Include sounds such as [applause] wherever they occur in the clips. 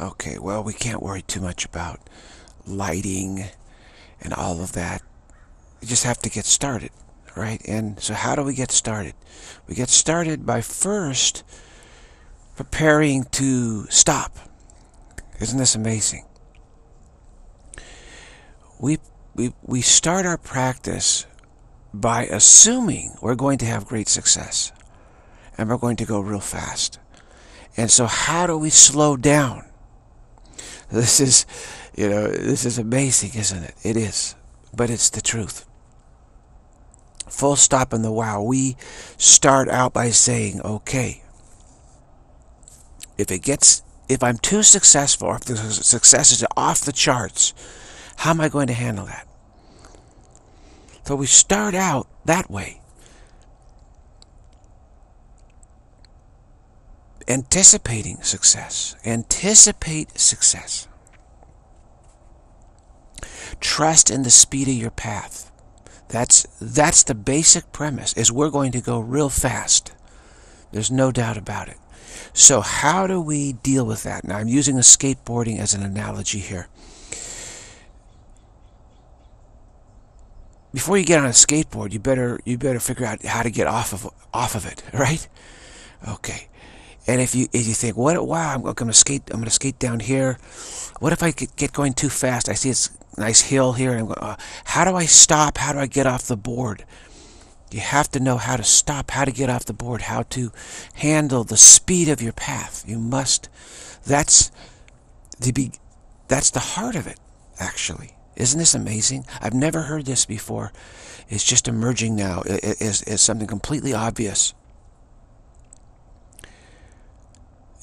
Okay, well, we can't worry too much about lighting and all of that. We just have to get started, right? And so how do we get started? We get started by first preparing to stop. Isn't this amazing? We, we, we start our practice by assuming we're going to have great success and we're going to go real fast. And so how do we slow down? [laughs] This is, you know, this is amazing, isn't it? It is, but it's the truth. Full stop in the wow. We start out by saying, okay, if it gets, if I'm too successful, if the success is off the charts, how am I going to handle that? So we start out that way. Anticipating success. Anticipate success. Trust in the speed of your path. That's, that's the basic premise, is we're going to go real fast. There's no doubt about it. So how do we deal with that? Now I'm using a skateboarding as an analogy here. Before you get on a skateboard, you better you better figure out how to get off of off of it, [laughs] right? Okay. And if you if you think, what? Wow, I'm, going to skate. I'm to skate down here. What if I get going too fast? I see it's nice hill here. And I'm going, uh, how do I stop? How do I get off the board? You have to know how to stop, how to get off the board, how to handle the speed of your path. You must. That's the be. That's the heart of it, actually. Isn't this amazing? I've never heard this before. It's just emerging now It's as something completely obvious.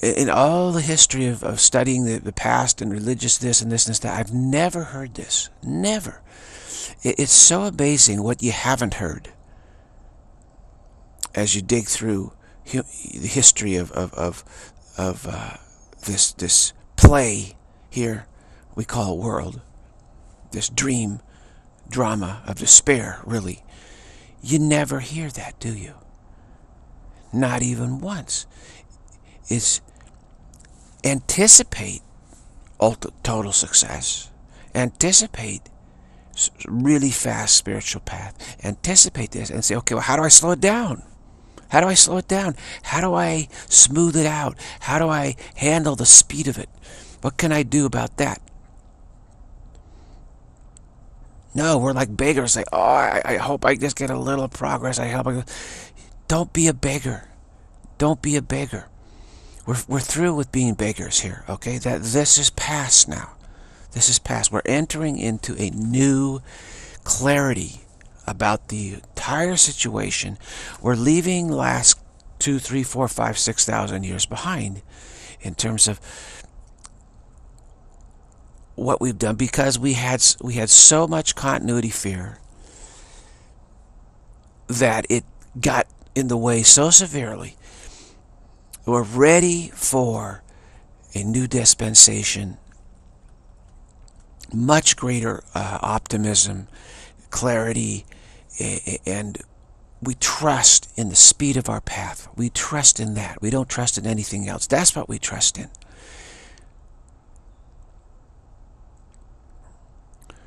In all the history of, of studying the, the past and religious this and this and that, I've never heard this. Never. It, it's so amazing what you haven't heard as you dig through the history of, of, of, of uh, this, this play here we call world this dream drama of despair, really. You never hear that, do you? Not even once. Is anticipate total success. Anticipate really fast spiritual path. Anticipate this and say, okay, well, how do I slow it down? How do I slow it down? How do I smooth it out? How do I handle the speed of it? What can I do about that? No, we're like beggars. Like, oh, I, I hope I just get a little progress. I hope I... Don't be a beggar. Don't be a beggar. We're, we're through with being beggars here, okay? That This is past now. This is past. We're entering into a new clarity about the entire situation. We're leaving last two, three, four, five, six thousand years behind in terms of what we've done because we had we had so much continuity fear that it got in the way so severely. We're ready for a new dispensation, much greater uh, optimism, clarity, and we trust in the speed of our path. We trust in that. We don't trust in anything else. That's what we trust in.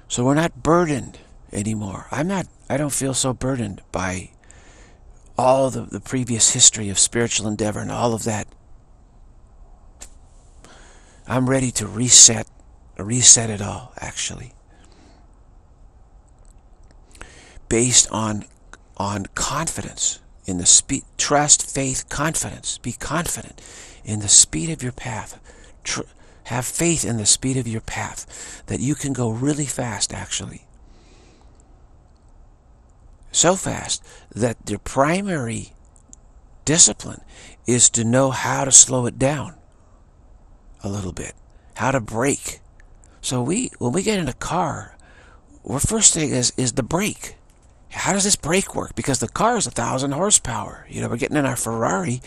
So we're not burdened anymore. I'm not, I don't feel so burdened by all the, the previous history of spiritual endeavor and all of that. I'm ready to reset, reset it all, actually. Based on, on confidence in the speed, trust, faith, confidence. Be confident in the speed of your path. Tr have faith in the speed of your path, that you can go really fast, actually. So fast that your primary discipline is to know how to slow it down a little bit, how to brake. So we, when we get in a car, our first thing is, is the brake. How does this brake work? Because the car is a thousand horsepower. You know, we're getting in our Ferrari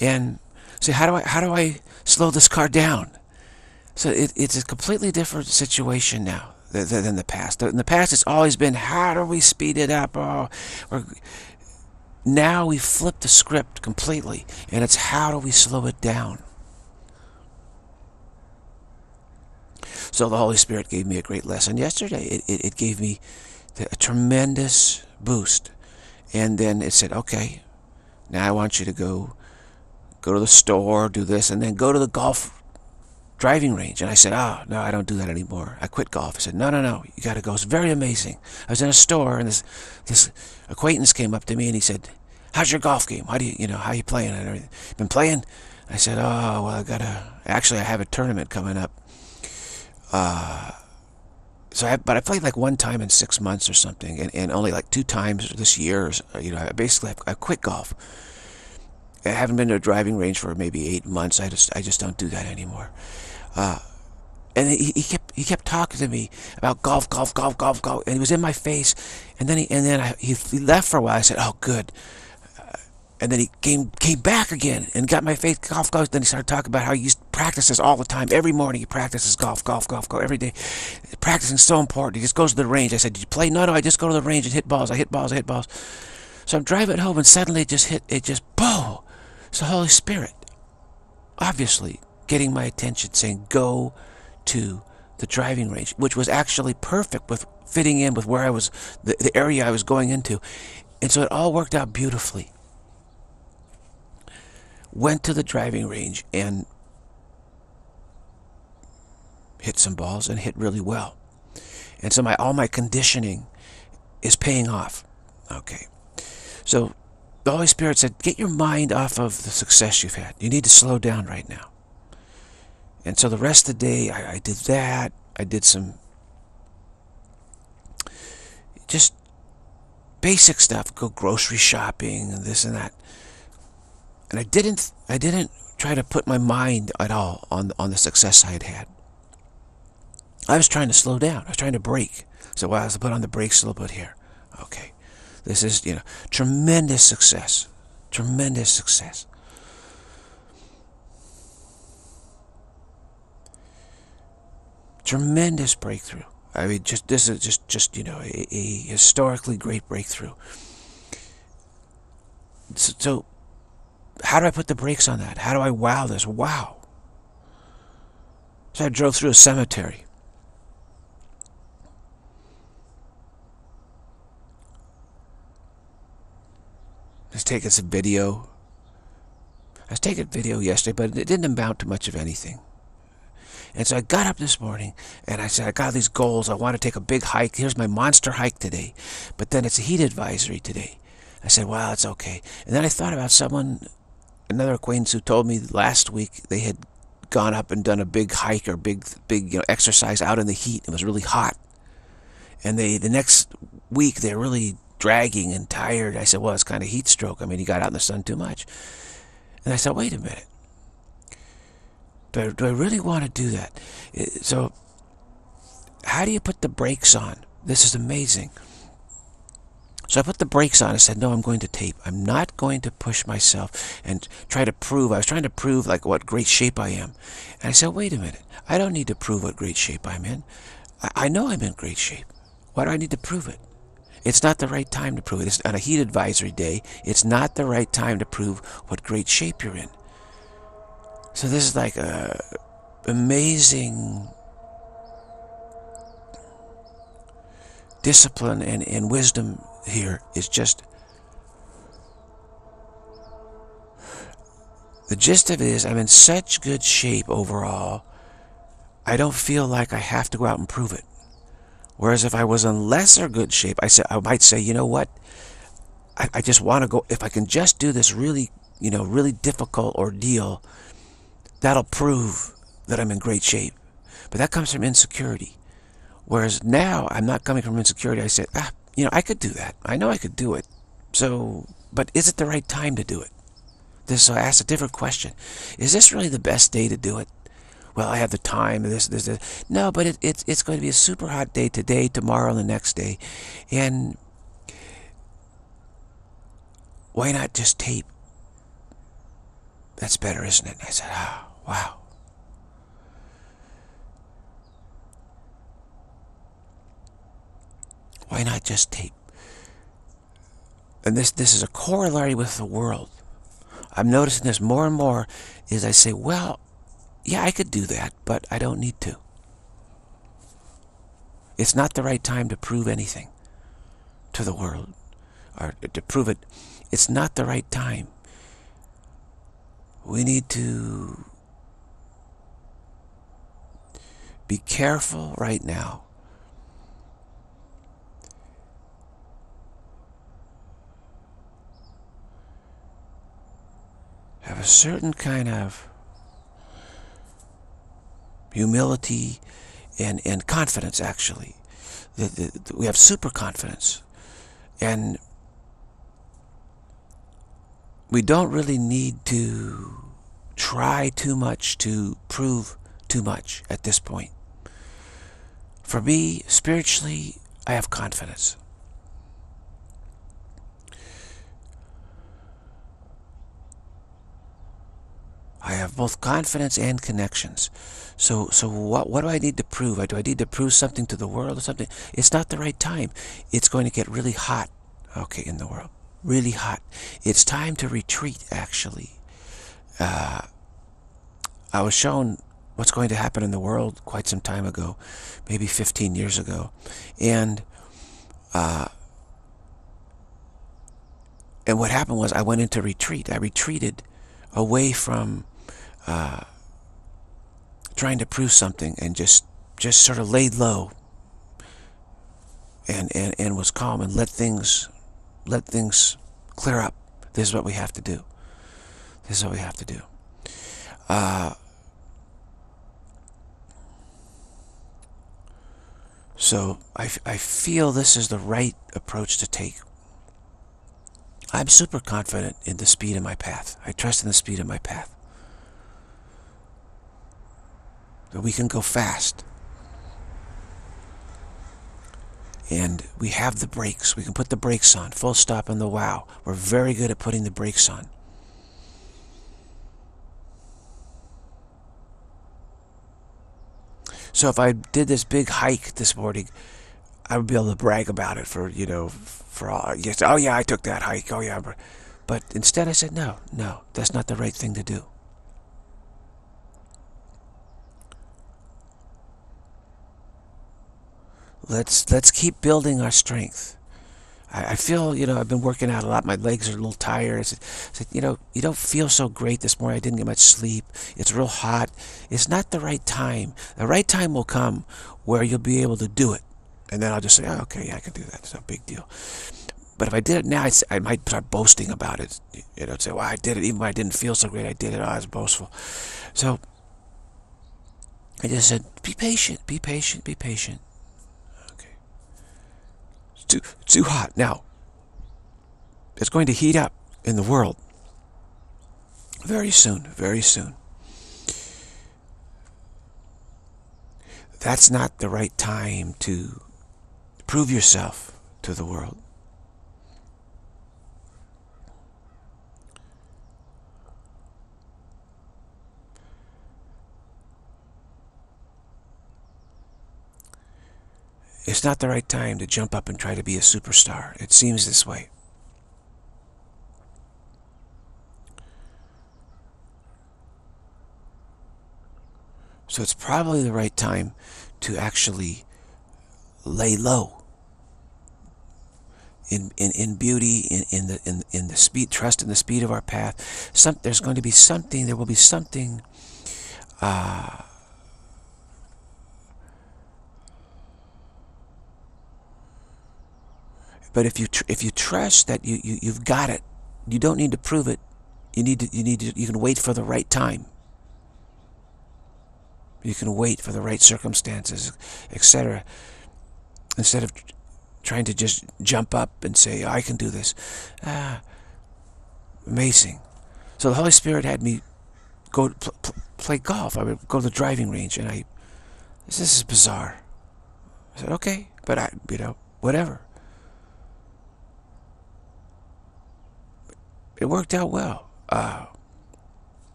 and say, how do I, how do I slow this car down? So it, it's a completely different situation now than the past. In the past, it's always been, how do we speed it up? Oh, now we flip the script completely, and it's how do we slow it down? So the Holy Spirit gave me a great lesson yesterday. It, it, it gave me a tremendous boost. And then it said, okay, now I want you to go go to the store, do this, and then go to the golf driving range. And I said, oh, no, I don't do that anymore. I quit golf. I said, no, no, no, you got to go. It's very amazing. I was in a store, and this this acquaintance came up to me, and he said, how's your golf game? How do you, you know, how you playing and? Been playing? I said, oh, well, I got to, actually, I have a tournament coming up. Uh, so I, but I played like one time in six months or something, and, and only like two times this year. You know, I basically I quit golf. I haven't been to a driving range for maybe eight months. I just I just don't do that anymore. Uh, and he, he kept he kept talking to me about golf, golf, golf, golf, golf, and he was in my face. And then he and then I, he, he left for a while. I said, "Oh, good." and then he came came back again and got my face golf golf. Then he started talking about how he used practices all the time. Every morning he practices golf, golf, golf, golf every day. Practicing so important. He just goes to the range. I said, "Did you play?" No, no. I just go to the range and hit balls. I hit balls. I hit balls. So I'm driving home and suddenly it just hit. It just boom. It's the Holy Spirit, obviously getting my attention, saying, "Go to the driving range," which was actually perfect with fitting in with where I was, the, the area I was going into, and so it all worked out beautifully went to the driving range and hit some balls and hit really well. And so my all my conditioning is paying off. Okay. So the Holy Spirit said, get your mind off of the success you've had. You need to slow down right now. And so the rest of the day, I, I did that. I did some just basic stuff. Go grocery shopping and this and that and I didn't I didn't try to put my mind at all on on the success I had had. I was trying to slow down. I was trying to brake. So I was put on the brakes a little bit here. Okay, this is you know tremendous success, tremendous success. Tremendous breakthrough. I mean, just this is just just you know a, a historically great breakthrough. So, so how do I put the brakes on that? How do I wow this? Wow. So I drove through a cemetery. I was taking some video. I was taking video yesterday, but it didn't amount to much of anything. And so I got up this morning and I said, I got these goals. I want to take a big hike. Here's my monster hike today. But then it's a heat advisory today. I said, well, it's okay. And then I thought about someone another acquaintance who told me last week they had gone up and done a big hike or big big you know exercise out in the heat. It was really hot, and they the next week they're really dragging and tired. I said, well, it's kind of heat stroke. I mean, he got out in the sun too much. And I said, wait a minute. Do I, do I really want to do that? So, how do you put the brakes on? This is amazing. So I put the brakes on and said, no, I'm going to tape. I'm not going to push myself and try to prove. I was trying to prove like what great shape I am. And I said, wait a minute. I don't need to prove what great shape I'm in. I, I know I'm in great shape. Why do I need to prove it? It's not the right time to prove it. It's on a heat advisory day. It's not the right time to prove what great shape you're in. So this is like a amazing discipline and, and wisdom here. Is just the gist of it is I'm in such good shape overall I don't feel like I have to go out and prove it. Whereas if I was in lesser good shape I, say, I might say you know what? I, I just want to go if I can just do this really you know really difficult ordeal that'll prove that I'm in great shape but that comes from insecurity whereas now I'm not coming from insecurity I said, ah you know, I could do that. I know I could do it. So, but is it the right time to do it? This, so I asked a different question. Is this really the best day to do it? Well, I have the time, this, this, this. No, but it, it, it's going to be a super hot day today, tomorrow, and the next day. And why not just tape? That's better, isn't it? And I said, oh, wow. Why not just tape? And this, this is a corollary with the world. I'm noticing this more and more is I say, well, yeah, I could do that, but I don't need to. It's not the right time to prove anything to the world or to prove it. It's not the right time. We need to be careful right now. Have a certain kind of humility and, and confidence, actually. The, the, the, we have super confidence. And we don't really need to try too much to prove too much at this point. For me, spiritually, I have confidence. I have both confidence and connections. So, so what, what do I need to prove? I do I need to prove something to the world or something? It's not the right time. It's going to get really hot, okay, in the world. Really hot. It's time to retreat, actually. Uh, I was shown what's going to happen in the world quite some time ago, maybe 15 years ago. And uh, and what happened was I went into retreat. I retreated away from uh, trying to prove something and just just sort of laid low and, and, and was calm and let things let things clear up. This is what we have to do. This is what we have to do. Uh, So I, I feel this is the right approach to take. I'm super confident in the speed of my path. I trust in the speed of my path. That we can go fast. And we have the brakes. We can put the brakes on. Full stop on the wow. We're very good at putting the brakes on. So if I did this big hike this morning, I would be able to brag about it for, you know, for all, yes, oh yeah, I took that hike, oh yeah. But instead I said, no, no, that's not the right thing to do. Let's, let's keep building our strength. I, I feel, you know, I've been working out a lot. My legs are a little tired. I said, I said, you know, you don't feel so great this morning. I didn't get much sleep. It's real hot. It's not the right time. The right time will come where you'll be able to do it. And then I'll just say, oh, okay, yeah, I can do that. It's no big deal. But if I did it now, I might start boasting about it. You know, say, well, I did it even when I didn't feel so great. I did it. Oh, I was boastful. So I just said, be patient, be patient, be patient too, too hot. Now, it's going to heat up in the world very soon, very soon. That's not the right time to prove yourself to the world. It's not the right time to jump up and try to be a superstar. It seems this way. So it's probably the right time to actually lay low in, in, in beauty, in, in the in, in the speed, trust in the speed of our path. Some, there's going to be something, there will be something uh, But if you if you trust that you, you you've got it, you don't need to prove it. You need to you need to you can wait for the right time. You can wait for the right circumstances, etc. Instead of trying to just jump up and say, I can do this. Ah, amazing. So the Holy Spirit had me go pl pl play golf. I would go to the driving range and I, this is bizarre. I said, okay, but I, you know, whatever. It worked out well. Uh,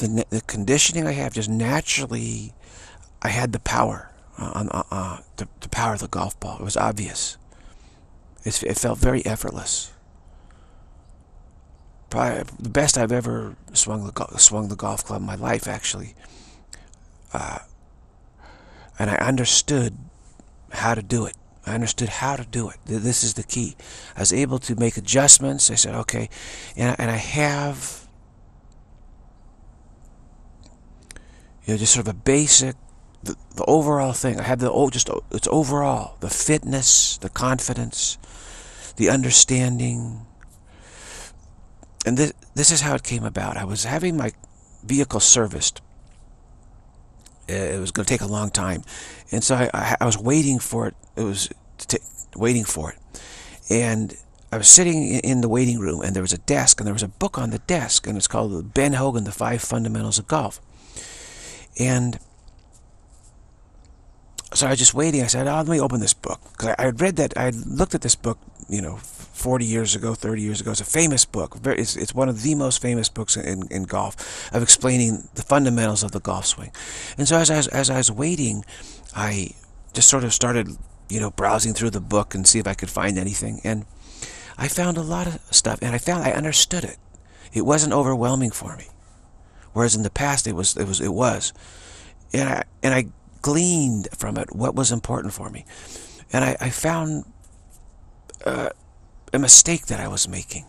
the, the conditioning I have just naturally, I had the power. on uh, uh, the, the power of the golf ball. It was obvious. It's, it felt very effortless. Probably the best I've ever swung the swung the golf club in my life, actually. Uh, and I understood how to do it. I understood how to do it. This is the key. I was able to make adjustments. I said, okay, and, and I have, you know, just sort of a basic, the, the overall thing. I have the, oh, just, it's overall, the fitness, the confidence, the understanding. And this, this is how it came about. I was having my vehicle serviced it was going to take a long time. And so I, I, was waiting for it. It was waiting for it. And I was sitting in the waiting room and there was a desk and there was a book on the desk and it's called Ben Hogan, The Five Fundamentals of Golf. And so I was just waiting. I said, oh, let me open this book. Because I had read that, I had looked at this book, you know, 40 years ago, 30 years ago. It's a famous book. It's, it's one of the most famous books in, in golf of explaining the fundamentals of the golf swing. And so as I was, as I was waiting, I just sort of started, you know, browsing through the book and see if I could find anything. And I found a lot of stuff, and I found I understood it. It wasn't overwhelming for me. Whereas in the past, it was, it was, it was. And I, and I gleaned from it what was important for me. And I, I found uh, a mistake that I was making.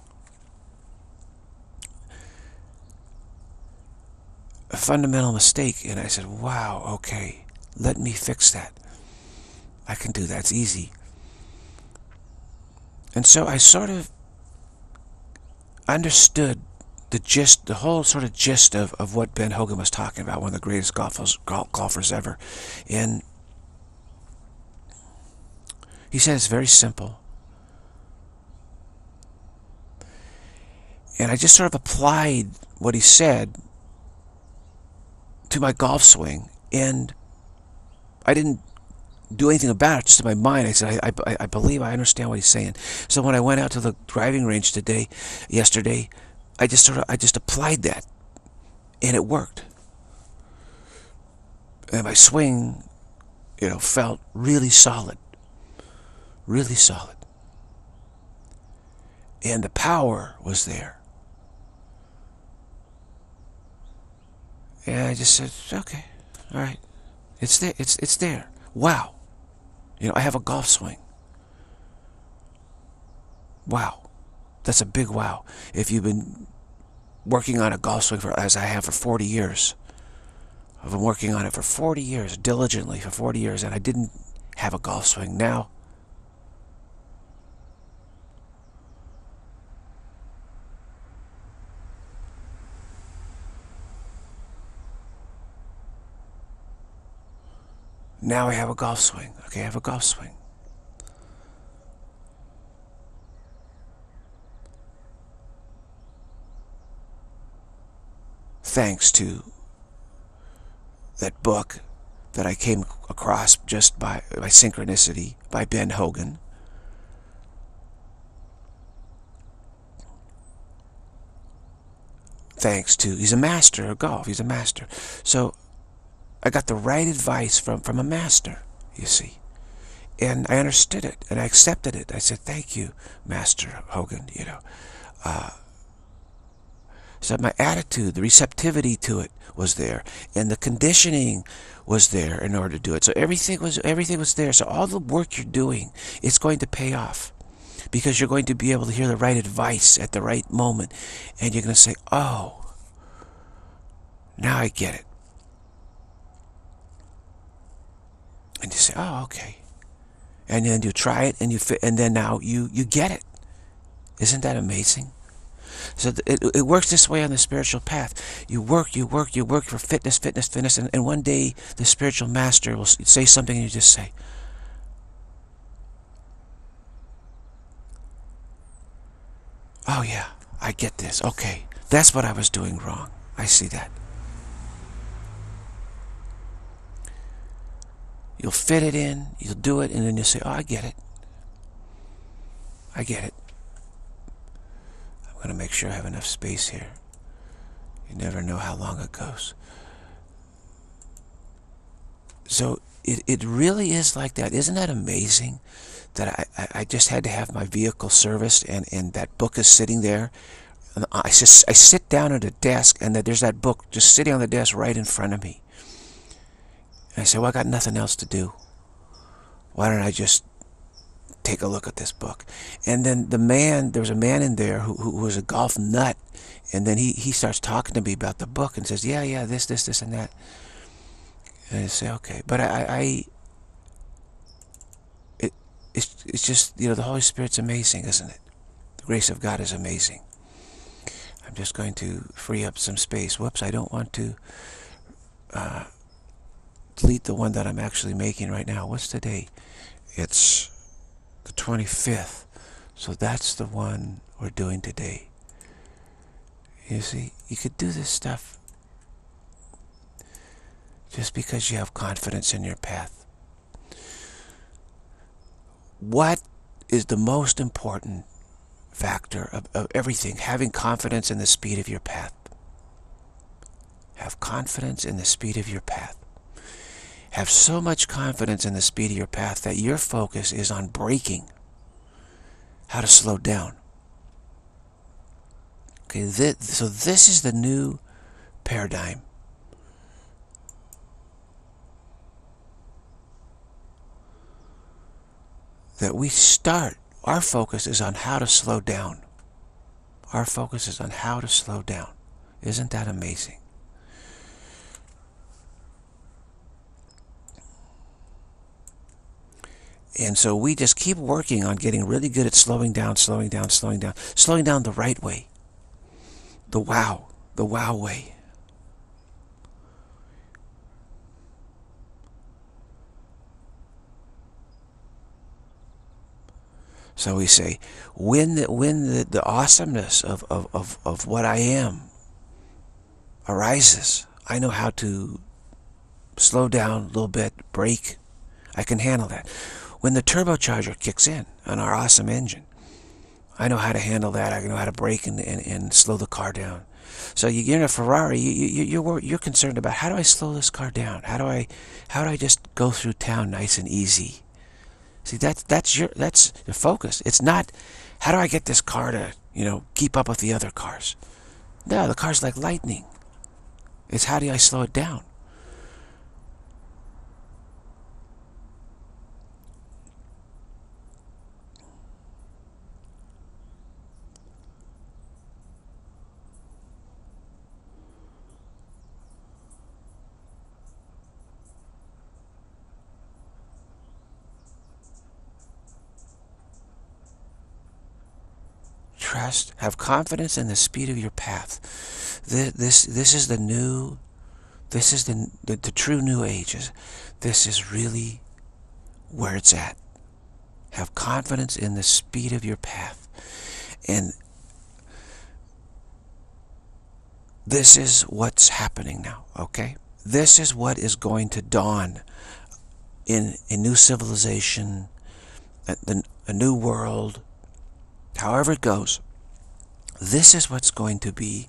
A fundamental mistake. And I said, wow, okay, let me fix that. I can do that. It's easy. And so I sort of understood the gist, the whole sort of gist of, of what Ben Hogan was talking about, one of the greatest golfers, golfers ever. And he said it's very simple. And I just sort of applied what he said to my golf swing. And I didn't do anything about it, just in my mind. I said, I, I, I believe I understand what he's saying. So when I went out to the driving range today, yesterday, I just sort of, I just applied that and it worked. And my swing, you know, felt really solid, really solid. And the power was there. And I just said, okay, all right, it's there, it's, it's there. Wow. You know, I have a golf swing. Wow. That's a big wow. If you've been working on a golf swing for, as I have for 40 years, I've been working on it for 40 years, diligently for 40 years, and I didn't have a golf swing. Now, now I have a golf swing. Okay, I have a golf swing. thanks to that book that I came across just by, by synchronicity by Ben Hogan. Thanks to, he's a master of golf, he's a master. So I got the right advice from, from a master, you see. And I understood it, and I accepted it. I said, thank you, Master Hogan, you know. Uh, so my attitude, the receptivity to it was there. And the conditioning was there in order to do it. So everything was everything was there. So all the work you're doing, it's going to pay off. Because you're going to be able to hear the right advice at the right moment. And you're going to say, oh, now I get it. And you say, oh, okay. And then you try it and you fit, and then now you, you get it. Isn't that amazing? So it, it works this way on the spiritual path. You work, you work, you work for fitness, fitness, fitness, and, and one day the spiritual master will say something and you just say, Oh yeah, I get this. Okay, that's what I was doing wrong. I see that. You'll fit it in, you'll do it, and then you'll say, oh, I get it. I get it. I'm going to make sure I have enough space here. You never know how long it goes. So it, it really is like that. Isn't that amazing? That I, I just had to have my vehicle serviced and, and that book is sitting there. I just I sit down at a desk and that there's that book just sitting on the desk right in front of me. I say, well, I got nothing else to do. Why don't I just take a look at this book? And then the man, there was a man in there who, who was a golf nut. And then he, he starts talking to me about the book and says, yeah, yeah, this, this, this, and that. And I say, okay. But I, I it, it's, it's just, you know, the Holy Spirit's amazing, isn't it? The grace of God is amazing. I'm just going to free up some space. Whoops, I don't want to uh, delete the one that I'm actually making right now. What's the date? It's the 25th. So that's the one we're doing today. You see, you could do this stuff just because you have confidence in your path. What is the most important factor of, of everything? Having confidence in the speed of your path. Have confidence in the speed of your path. Have so much confidence in the speed of your path that your focus is on braking. How to slow down. Okay, this, so this is the new paradigm that we start, our focus is on how to slow down. Our focus is on how to slow down. Isn't that amazing? And so we just keep working on getting really good at slowing down, slowing down, slowing down, slowing down the right way. The wow, the wow way. So we say, when the, when the, the awesomeness of, of, of, of what I am arises, I know how to slow down a little bit, brake. I can handle that. When the turbocharger kicks in on our awesome engine, I know how to handle that. I know how to brake and, and, and slow the car down. So you get in a Ferrari, you, you, you're, you're concerned about how do I slow this car down? How do I, how do I just go through town nice and easy? See, that's that's your that's your focus. It's not how do I get this car to you know keep up with the other cars. No, the car's like lightning. It's how do I slow it down? Trust, have confidence in the speed of your path. This, this, this is the new, this is the, the, the true new ages. This is really where it's at. Have confidence in the speed of your path. And this is what's happening now, okay? This is what is going to dawn in a new civilization, a, a new world, however it goes, this is what's going to be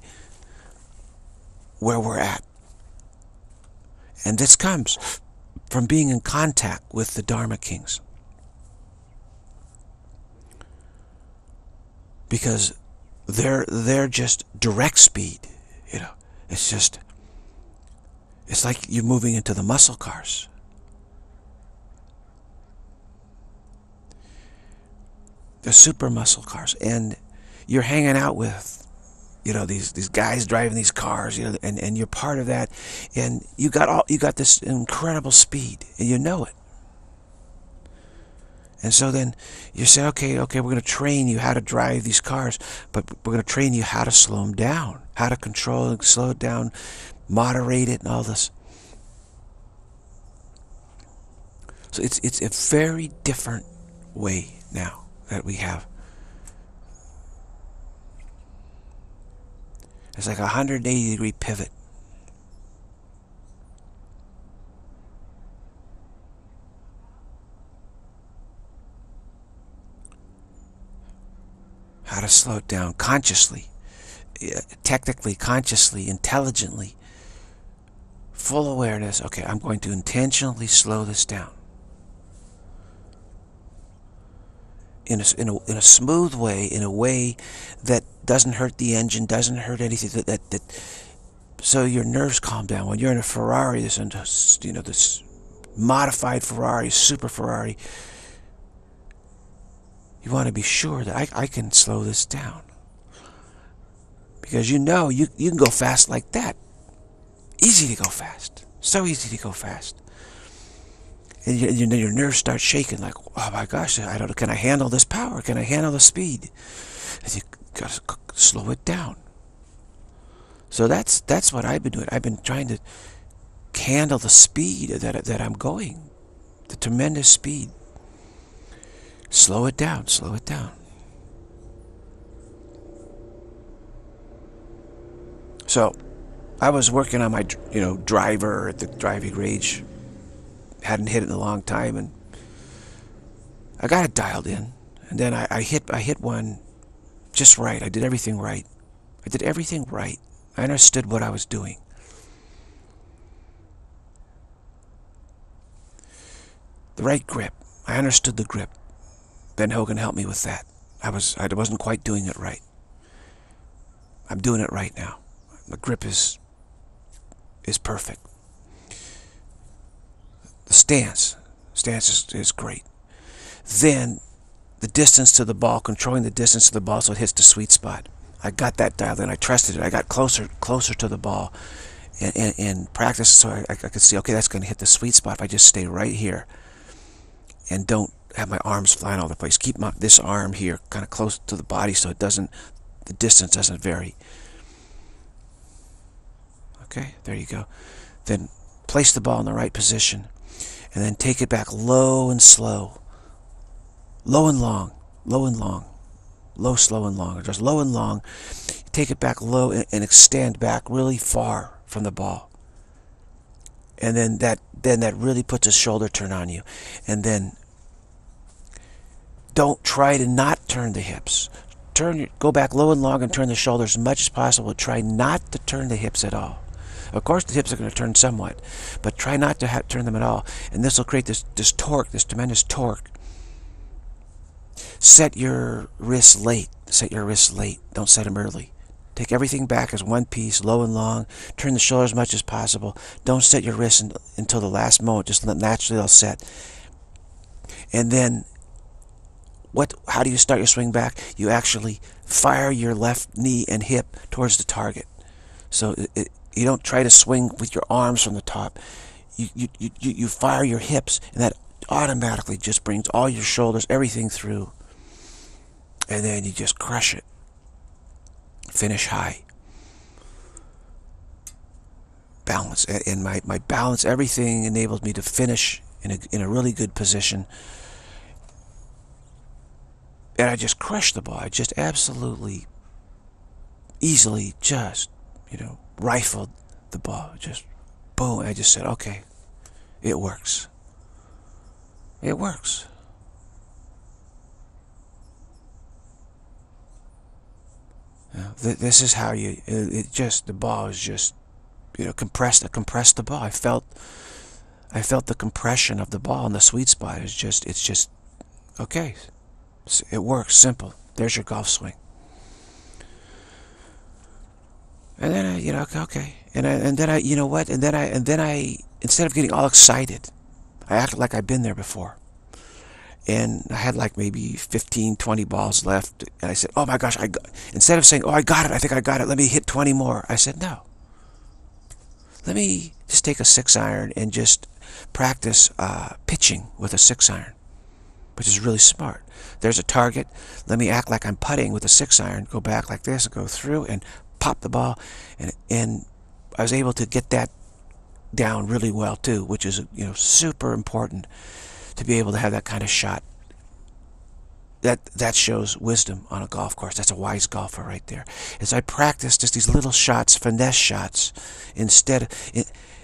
where we're at. And this comes from being in contact with the Dharma Kings. Because they're they're just direct speed, you know. It's just it's like you're moving into the muscle cars. The super muscle cars, and you're hanging out with, you know, these these guys driving these cars, you know, and and you're part of that, and you got all you got this incredible speed, and you know it. And so then you say, okay, okay, we're going to train you how to drive these cars, but we're going to train you how to slow them down, how to control and slow it down, moderate it, and all this. So it's it's a very different way now that we have. It's like a 180 degree pivot. How to slow it down consciously, technically, consciously, intelligently, full awareness. Okay, I'm going to intentionally slow this down. In a, in, a, in a smooth way, in a way that doesn't hurt the engine, doesn't hurt anything, that, that, that so your nerves calm down. When you're in a Ferrari, this, and you know, this modified Ferrari, super Ferrari, you want to be sure that I, I can slow this down. Because you know you, you can go fast like that. Easy to go fast. So easy to go fast. And you, know, your nerves start shaking like, oh my gosh, I don't can I handle this power? Can I handle the speed? And you gotta slow it down. So that's that's what I've been doing. I've been trying to handle the speed that, that I'm going. The tremendous speed. Slow it down, slow it down. So, I was working on my, you know, driver at the driving range. Hadn't hit it in a long time, and I got it dialed in. And then I, I hit, I hit one just right. I did everything right. I did everything right. I understood what I was doing. The right grip. I understood the grip. Ben Hogan helped me with that. I was I wasn't quite doing it right. I'm doing it right now. The grip is is perfect. Stance, stance is, is great. Then the distance to the ball, controlling the distance to the ball so it hits the sweet spot. I got that dialed in. I trusted it. I got closer closer to the ball in, in, in practice so I, I could see, okay, that's going to hit the sweet spot if I just stay right here and don't have my arms flying all over the place. Keep my, this arm here kind of close to the body so it doesn't, the distance doesn't vary. Okay, there you go. Then place the ball in the right position and then take it back low and slow. Low and long, low and long, low, slow and long, or just low and long. Take it back low and, and extend back really far from the ball. And then that then that really puts a shoulder turn on you. And then don't try to not turn the hips. Turn go back low and long and turn the shoulders as much as possible. Try not to turn the hips at all. Of course, the hips are going to turn somewhat, but try not to turn them at all. And this will create this, this torque, this tremendous torque. Set your wrists late. Set your wrists late. Don't set them early. Take everything back as one piece, low and long. Turn the shoulders as much as possible. Don't set your wrists until the last moment. Just let naturally they'll set. And then what? How do you start your swing back? You actually fire your left knee and hip towards the target. So it, you don't try to swing with your arms from the top. You, you, you, you fire your hips, and that automatically just brings all your shoulders, everything through. And then you just crush it. Finish high. Balance. And my, my balance, everything enables me to finish in a, in a really good position and I just crushed the ball. I just absolutely, easily, just, you know, rifled the ball. Just, boom. I just said, okay, it works. It works. Th this is how you, it, it, just, the ball is just, you know, compressed, I compressed the ball. I felt, I felt the compression of the ball in the sweet spot. It's just, it's just, okay, it works, simple. There's your golf swing. And then I, you know, okay, and I, and then I, you know what, and then I, and then I, instead of getting all excited, I acted like I'd been there before. And I had like maybe 15, 20 balls left. And I said, oh my gosh, I got, instead of saying, oh, I got it, I think I got it, let me hit 20 more. I said, no. Let me just take a six iron and just practice uh, pitching with a six iron which is really smart. There's a target. Let me act like I'm putting with a six iron, go back like this and go through and pop the ball. And, and I was able to get that down really well too, which is, you know, super important to be able to have that kind of shot. That, that shows wisdom on a golf course. That's a wise golfer right there. As I practice just these little shots, finesse shots, instead,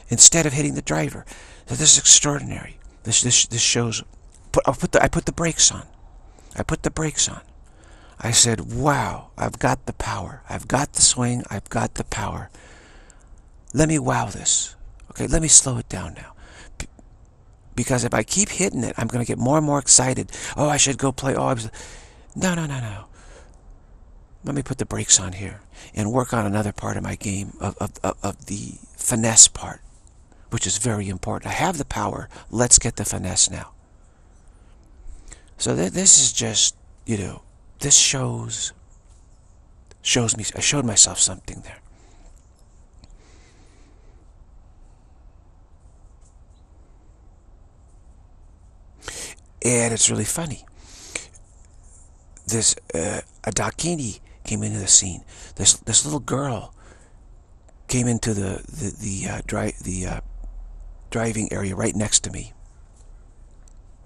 instead of hitting the driver. So this is extraordinary. This, this, this shows put, I put the I put the brakes on. I put the brakes on. I said, wow, I've got the power. I've got the swing. I've got the power. Let me wow this. Okay, let me slow it down now. Because if I keep hitting it, I'm going to get more and more excited. Oh, I should go play. Oh, I was... No, no, no, no. Let me put the brakes on here and work on another part of my game, of, of, of, the finesse part, which is very important. I have the power. Let's get the finesse now. So th this is just, you know, this shows, shows me, I showed myself something there. And it's really funny. This, uh, a Dakini came into the scene. This this little girl came into the the the uh, the uh, driving area right next to me.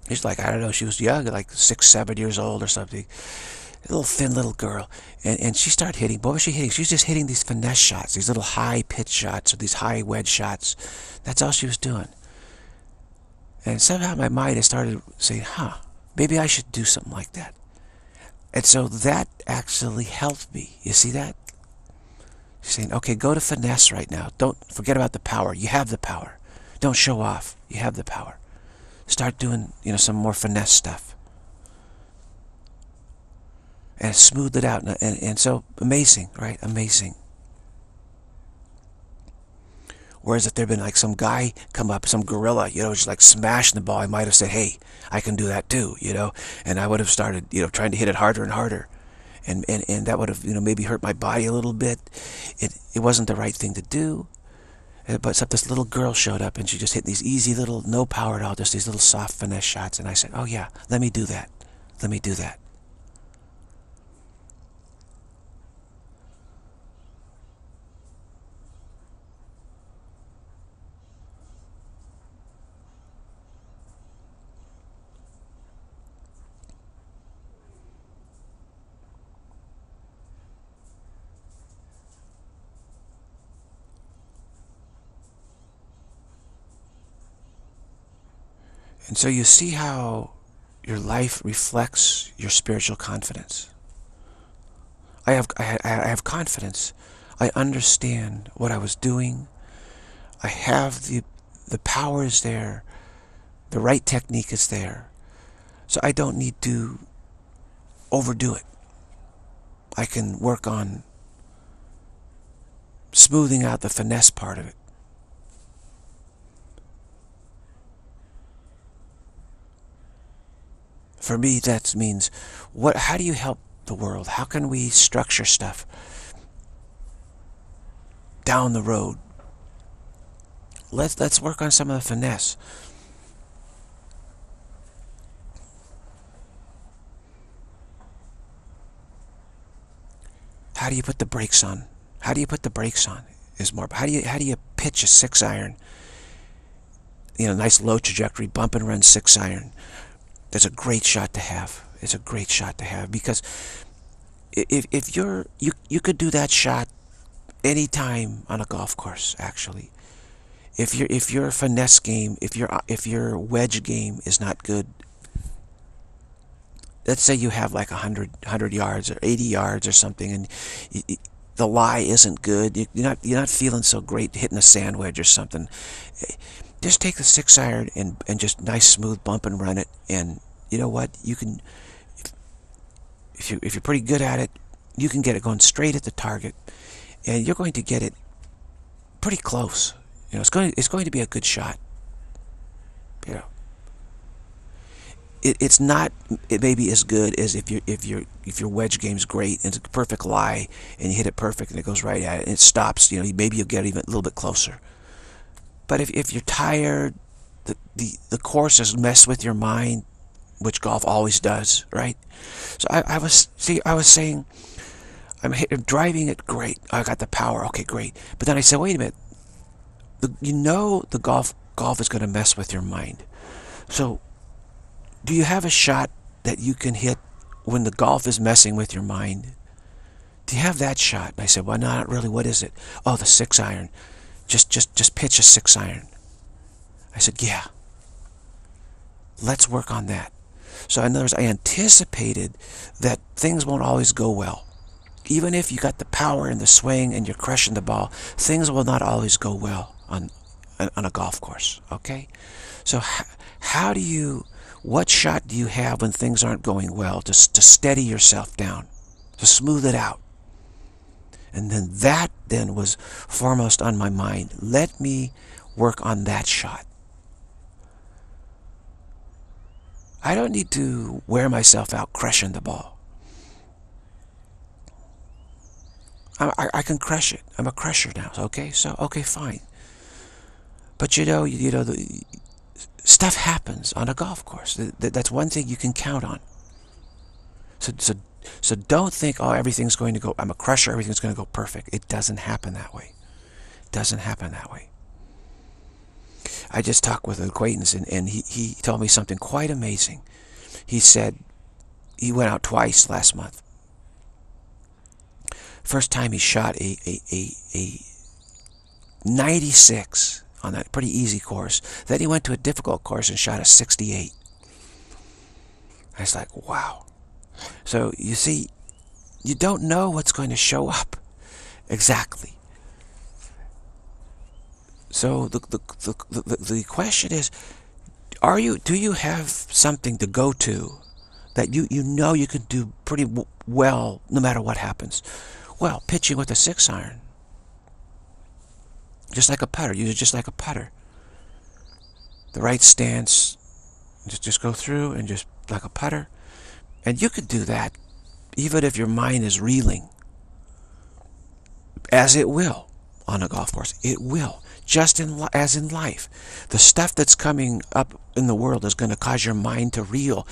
She's like I don't know. She was young, like six, seven years old or something. Little thin little girl, and and she started hitting. What was she hitting? She was just hitting these finesse shots, these little high pitch shots, or these high wedge shots. That's all she was doing. And somehow my mind has started saying, huh, maybe I should do something like that. And so that actually helped me. You see that? She's saying, okay, go to finesse right now. Don't forget about the power. You have the power. Don't show off. You have the power. Start doing, you know, some more finesse stuff. And smooth it out. And, and, and so, amazing, right? Amazing. Whereas if there'd been like some guy come up, some gorilla, you know, just like smashing the ball, I might have said, hey, I can do that too, you know, and I would have started, you know, trying to hit it harder and harder. And, and, and that would have, you know, maybe hurt my body a little bit. It, it wasn't the right thing to do. Uh, but except this little girl showed up and she just hit these easy little, no power at all, just these little soft finesse shots. And I said, oh yeah, let me do that. Let me do that. And so you see how your life reflects your spiritual confidence. I have, I, I have confidence. I understand what I was doing. I have the, the power is there. The right technique is there. So I don't need to overdo it. I can work on smoothing out the finesse part of it. For me, that means, what? how do you help the world? How can we structure stuff down the road? Let's, let's work on some of the finesse. How do you put the brakes on? How do you put the brakes on? Is more. How do you how do you pitch a six iron? You know, nice low trajectory, bump and run six iron. That's a great shot to have. It's a great shot to have because if, if you're you you could do that shot anytime on a golf course actually if your if your finesse game if your if your wedge game is not good let's say you have like 100 100 yards or 80 yards or something and you, the lie isn't good you're not you're not feeling so great hitting a sand wedge or something just take the six iron and, and just nice smooth bump and run it. And you know what? You can if you if you're pretty good at it you can get it going straight at the target and you're going to get it pretty close. You know it's going it's going to be a good shot. You know. It, it's not it may be as good as if you if your if your wedge game's great and it's a perfect lie and you hit it perfect and it goes right at it and it stops. You know maybe you'll get even a little bit closer but if, if you're tired, the, the, the course has messed with your mind, which golf always does, right? So I, I was, see, I was saying, I'm, I'm driving it great. I got the power. Okay, great. But then I said, wait a minute. The, you know the golf golf is going to mess with your mind. So do you have a shot that you can hit when the golf is messing with your mind? Do you have that shot? And I said, well, not really. What is it? Oh, the six iron just just just pitch a six iron. I said, yeah. Let's work on that. So in other words, I anticipated that things won't always go well. Even if you got the power and the swing and you're crushing the ball, things will not always go well on on a golf course, okay? So how do you, what shot do you have when things aren't going well to, to steady yourself down, to smooth it out? And then that then was foremost on my mind. Let me work on that shot. I don't need to wear myself out crushing the ball. I, I, I can crush it. I'm a crusher now, okay? So, okay, fine. But you know, you, you know, the, stuff happens on a golf course. That's one thing you can count on. So, so, so don't think, oh, everything's going to go, I'm a crusher, everything's going to go perfect. It doesn't happen that way. It doesn't happen that way. I just talked with an acquaintance and, and he, he told me something quite amazing. He said he went out twice last month. First time he shot a, a, a, a 96 on that pretty easy course. Then he went to a difficult course and shot a 68. I was like, wow. So you see, you don't know what's going to show up exactly. So the, the, the, the, the question is, are you, do you have something to go to that you, you know you can do pretty well no matter what happens? Well, pitching with a six iron just like a putter. Use it just like a putter. The right stance. Just, just go through and just like a putter. And you could do that even if your mind is reeling. As it will on a golf course. It will. Just in as in life. The stuff that's coming up in the world is going to cause your mind to reel.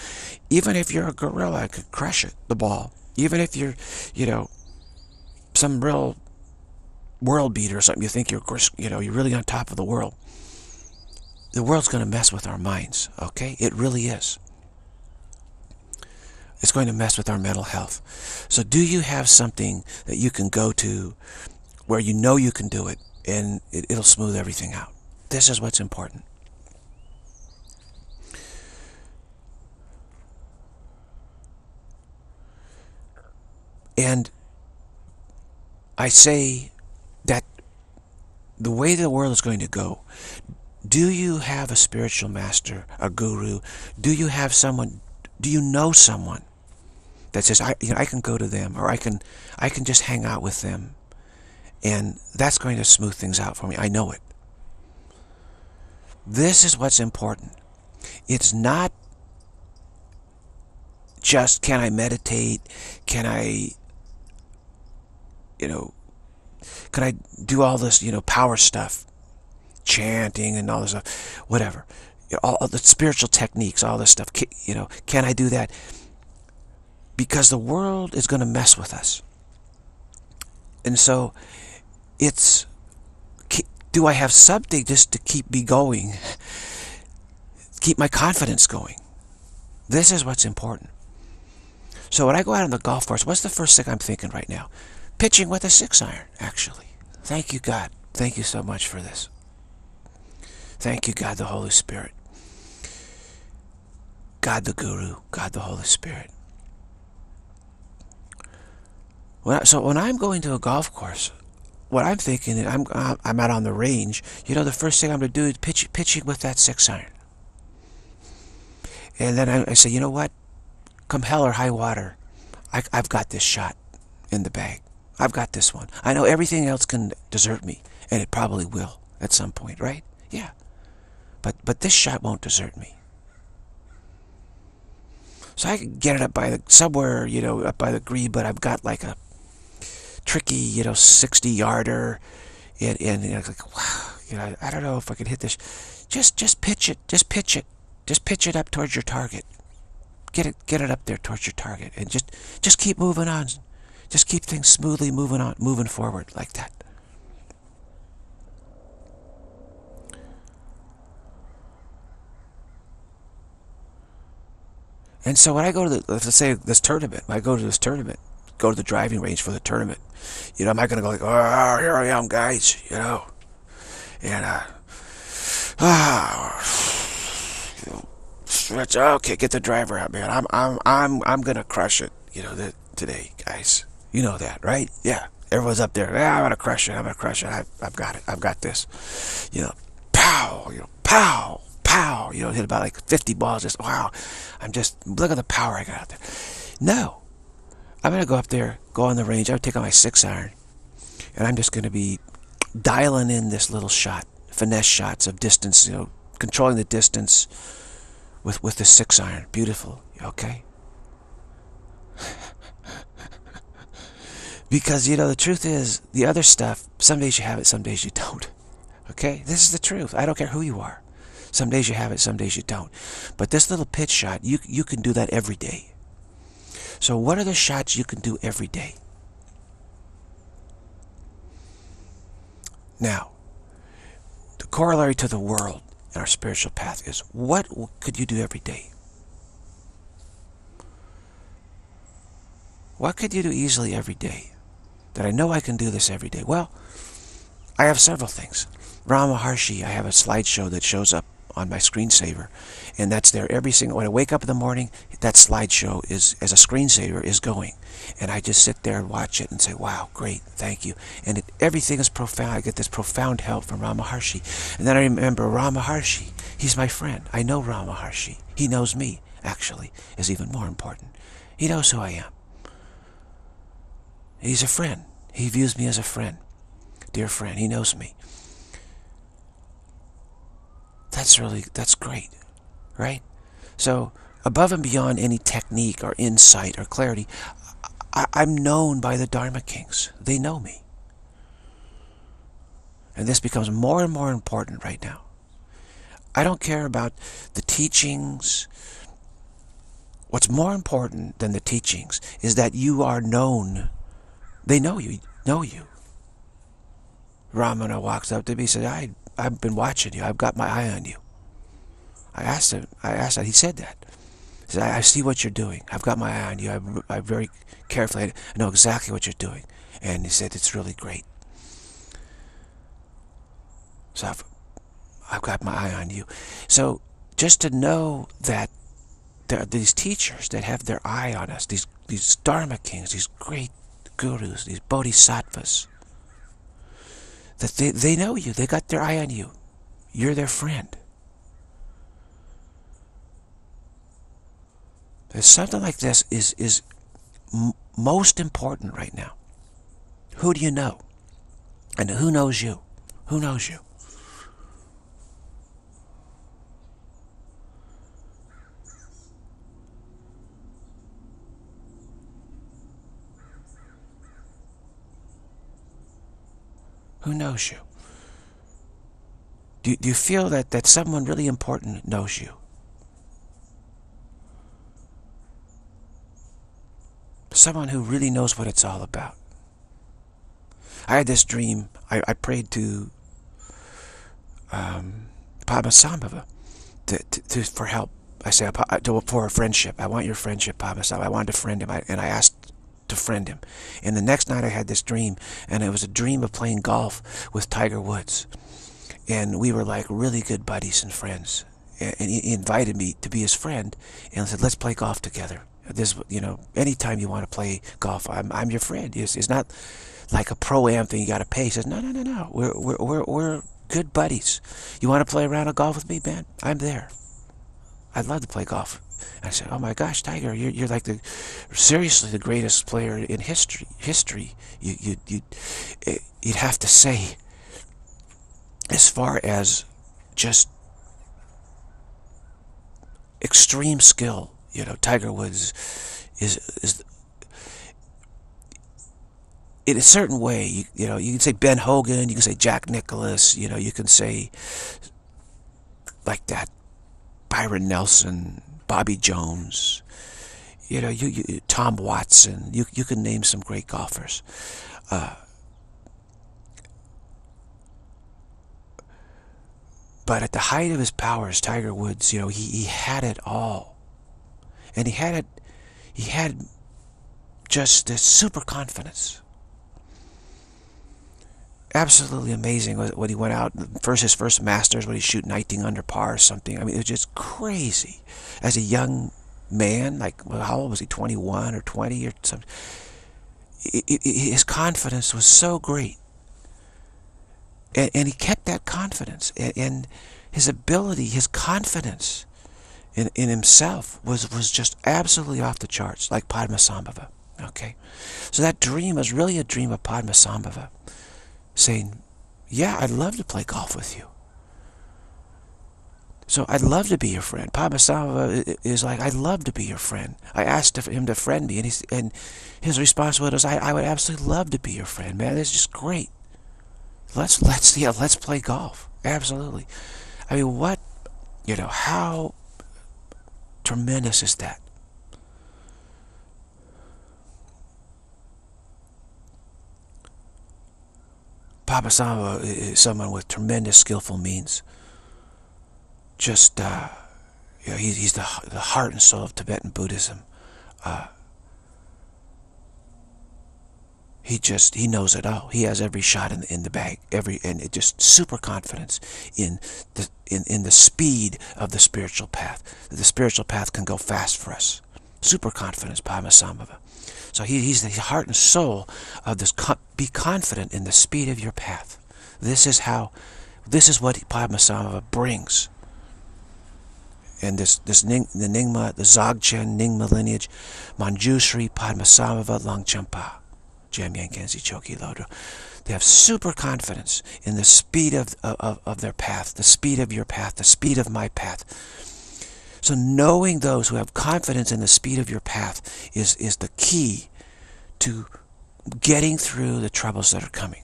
Even if you're a gorilla, it could crush it, the ball. Even if you're, you know, some real world beater or something, you think you're, you know, you're really on top of the world. The world's going to mess with our minds, okay? It really is. It's going to mess with our mental health. So do you have something that you can go to where you know you can do it and it, it'll smooth everything out? This is what's important. And I say that the way the world is going to go, do you have a spiritual master, a guru? Do you have someone, do you know someone that says, I, you know, I can go to them or I can, I can just hang out with them and that's going to smooth things out for me. I know it. This is what's important. It's not just can I meditate? Can I, you know, can I do all this, you know, power stuff? Chanting and all this stuff, whatever. All, the spiritual techniques, all this stuff, you know, can I do that? Because the world is going to mess with us. And so it's, do I have something just to keep me going? Keep my confidence going. This is what's important. So when I go out on the golf course, what's the first thing I'm thinking right now? pitching with a six iron, actually. Thank you, God. Thank you so much for this. Thank you, God the Holy Spirit. God the Guru, God the Holy Spirit. When I, so when I'm going to a golf course, what I'm thinking is I'm I'm out on the range. You know, the first thing I'm going to do is pitch, pitching with that six iron. And then I, I say, you know what? Come hell or high water, I, I've got this shot in the bag. I've got this one. I know everything else can desert me, and it probably will at some point, right? Yeah. But but this shot won't desert me. So I can get it up by the somewhere, you know, up by the green, but I've got like a tricky, you know, 60 yarder, and and you know, like wow, you know, I don't know if I can hit this. Just just pitch it, just pitch it, just pitch it up towards your target. Get it get it up there towards your target, and just just keep moving on. Just keep things smoothly moving on, moving forward like that. And so when I go to the, let's say this tournament, when I go to this tournament, go to the driving range for the tournament, you know, I'm not going to go like, oh, here I am, guys, you know, and, uh, ah, [sighs] you know, stretch, okay, get the driver out, man. I'm, I'm, I'm, I'm going to crush it, you know, today, guys. You know that, right? Yeah. Everyone's up there. Yeah, I'm gonna crush it. I'm gonna crush it. I've, I've got it. I've got this. You know, pow, you know, pow, pow, you know, hit about like 50 balls. Just wow, I'm just look at the power I got out there. No, I'm gonna go up there, go on the range. I would take on my six iron, and I'm just gonna be dialing in this little shot, finesse shots of distance, you know, controlling the distance with with the six iron. Beautiful, okay. [laughs] because you know the truth is the other stuff. Some days you have it, some days you don't. [laughs] Okay, this is the truth. I don't care who you are. Some days you have it, some days you don't. But this little pitch shot, you you can do that every day. So what are the shots you can do every day? Now, the corollary to the world and our spiritual path is what could you do every day? What could you do easily every day? That I know I can do this every day. Well, I have several things. Ramana Maharshi, I have a slideshow that shows up on my screensaver and that's there every single when I wake up in the morning that slideshow is as a screensaver is going. And I just sit there and watch it and say wow great thank you. And it, everything is profound. I get this profound help from Ramana Maharshi and then I remember Ramana Maharshi he's my friend. I know Ramana Maharshi he knows me actually is even more important. He knows who I am. He's a friend. He views me as a friend dear friend. He knows me that's really, that's great, right? So above and beyond any technique or insight or clarity, I, I'm known by the Dharma Kings. They know me. And this becomes more and more important right now. I don't care about the teachings. What's more important than the teachings is that you are known. They know you, know you. Ramana walks up to me and said, I I've been watching you. I've got my eye on you. I asked him. I asked that. He said that. He said, I, I see what you're doing. I've got my eye on you. I, I very carefully I know exactly what you're doing. And he said, it's really great. So I've, I've got my eye on you. So just to know that there are these teachers that have their eye on us, these, these Dharma kings, these great gurus, these bodhisattvas, that they, they know you. They got their eye on you. You're their friend. Something like this is, is most important right now. Who do you know? And who knows you? Who knows you? Who knows you? Do, do you feel that, that someone really important knows you? Someone who really knows what it's all about. I had this dream. I, I prayed to um, Padmasambhava to, to, to, for help. I said, for a friendship. I want your friendship, Padmasambhava. I wanted to friend him. I, and I asked to friend him. And the next night I had this dream, and it was a dream of playing golf with Tiger Woods. And we were like really good buddies and friends. And he invited me to be his friend and said, let's play golf together. This, you know, anytime you want to play golf, I'm, I'm your friend. It's, it's not like a pro-am thing you got to pay. He says, no, no, no, no. We're, we're, we're, we're good buddies. You want to play around a golf with me, man? I'm there. I'd love to play golf I said, "Oh my gosh, Tiger, you're you're like the seriously the greatest player in history. History. You you you eh, you'd have to say as far as just extreme skill. You know, Tiger Woods is is in a certain way. You you know, you can say Ben Hogan, you can say Jack Nicklaus. You know, you can say like that Byron Nelson, Bobby Jones, you know, you, you Tom Watson. You you can name some great golfers. Uh, but at the height of his powers, Tiger Woods, you know, he, he had it all. And he had it, he had just this super confidence. Absolutely amazing when he went out, first his first Masters, when he shoot 19 under par or something. I mean, it was just crazy as a young man, like, well, how old was he, 21 or 20 or something? His confidence was so great. And, and he kept that confidence. And, and his ability, his confidence in, in himself was, was just absolutely off the charts, like Padmasambhava. Okay? So that dream was really a dream of Padmasambhava saying, yeah, I'd love to play golf with you. So I'd love to be your friend. Padmasambhava is like, I'd love to be your friend. I asked him to friend me, and, he's, and his response was, I, I would absolutely love to be your friend, man. It's just great. Let's, let's, yeah, let's play golf. Absolutely. I mean, what, you know, how tremendous is that? Padmasambhava is someone with tremendous skillful means. Just, uh, you know, he, he's the, the heart and soul of Tibetan Buddhism. Uh, he just he knows it all. He has every shot in the, in the bag, every and it just super confidence in the in in the speed of the spiritual path. That the spiritual path can go fast for us. Super confidence, Padmasambhava. So he, he's the heart and soul of this. Be confident in the speed of your path. This is how, this is what Padmasambhava brings. And this, this Ning, the Nyingma, the Dzogchen Nyingma lineage, Manjushri, Padmasambhava, Longchenpa, Jamyang Khyentse Chokyi Lodro. They have super confidence in the speed of, of, of their path, the speed of your path, the speed of my path. So knowing those who have confidence in the speed of your path is, is the key to getting through the troubles that are coming.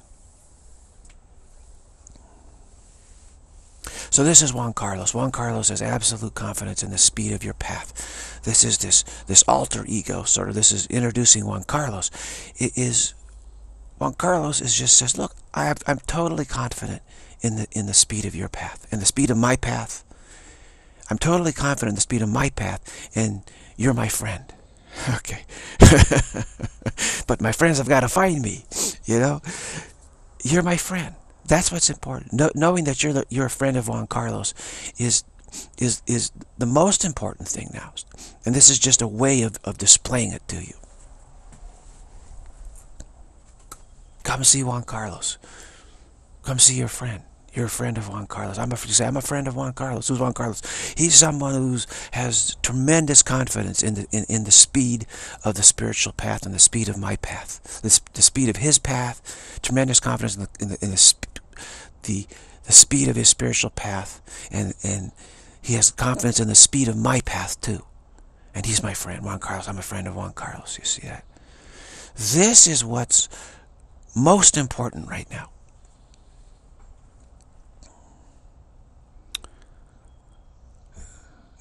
So this is Juan Carlos. Juan Carlos has absolute confidence in the speed of your path. This is this this alter ego, sort of. This is introducing Juan Carlos. It is Juan Carlos is just says, look, I have, I'm totally confident in the in the speed of your path, in the speed of my path, I'm totally confident in the speed of my path, and you're my friend. [laughs] Okay. [laughs] but my friends have got to find me, you know? You're my friend. That's what's important. No, knowing that you're the, you're a friend of Juan Carlos is is is the most important thing now. And this is just a way of, of displaying it to you. Come see Juan Carlos. Come see your friend. You're a friend of Juan Carlos. I'm a, say, I'm a friend of Juan Carlos. Who's Juan Carlos? He's someone who has tremendous confidence in the in, in the speed of the spiritual path and the speed of my path, the, the speed of his path. Tremendous confidence in the in the in the, the the speed of his spiritual path, and and he has confidence in the speed of my path too. And he's my friend, Juan Carlos. I'm a friend of Juan Carlos. You see that? This is what's most important right now.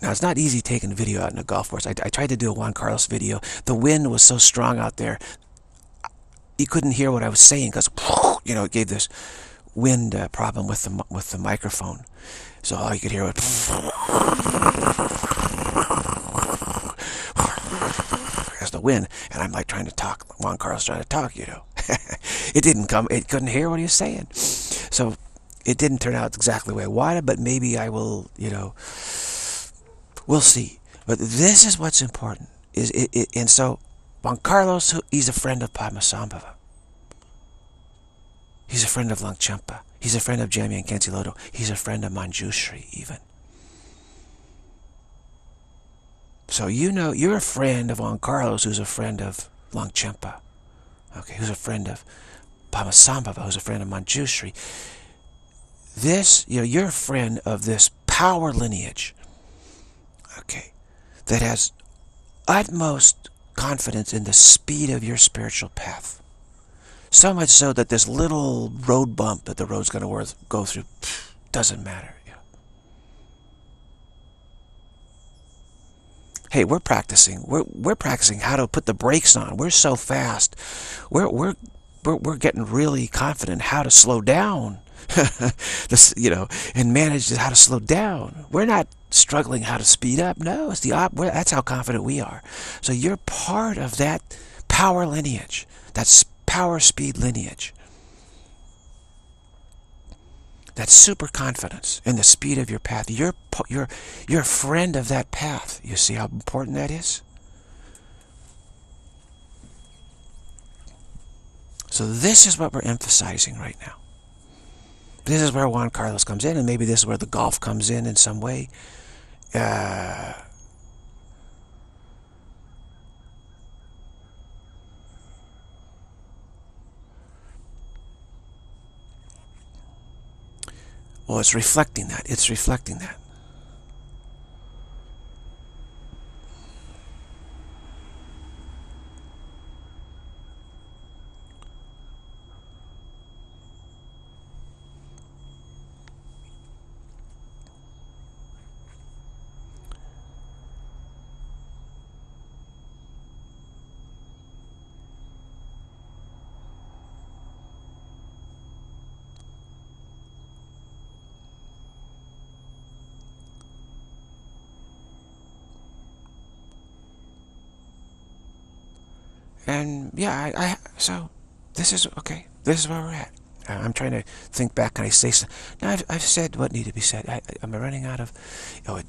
Now, it's not easy taking video out in a golf course. I, I tried to do a Juan Carlos video. The wind was so strong out there, you couldn't hear what I was saying because, you know, it gave this wind uh, problem with the with the microphone. So all you could hear was [laughs] as the wind, and I'm like trying to talk. Juan Carlos trying to talk, you know. [laughs] it didn't come. It couldn't hear what he was saying. So it didn't turn out exactly the way I wanted, but maybe I will, you know We'll see. But this is what's important. Is it, it, And so, Juan Carlos, he's a friend of Padmasambhava. He's a friend of Longchenpa. He's a friend of Jamyang Khyentse Lodro. He's a friend of Manjushri, even. So you know, you're a friend of Juan Carlos, who's a friend of Longchenpa. Okay, who's a friend of Padmasambhava, who's a friend of Manjushri. This, you know, you're a friend of this power lineage okay, that has utmost confidence in the speed of your spiritual path. So much so that this little road bump that the road's going to go through doesn't matter. Hey, we're practicing. We're we're practicing how to put the brakes on. We're so fast. We're we're we're, we're getting really confident how to slow down. [laughs] this, you know, and manage how to slow down. We're not struggling how to speed up. No, it's the op that's how confident we are. So you're part of that power lineage, that power speed lineage. That super confidence in the speed of your path. You're, you're, you're a friend of that path. You see how important that is? So this is what we're emphasizing right now. this is where Juan Carlos comes in, and maybe this is where the golf comes in in some way. Uh, well, it's reflecting that. It's reflecting that. And yeah, I, I so this is okay. This is where we're at. I'm trying to think back. Can I say something? Now I've, I've said what needed to be said. I, am running out of. Oh, it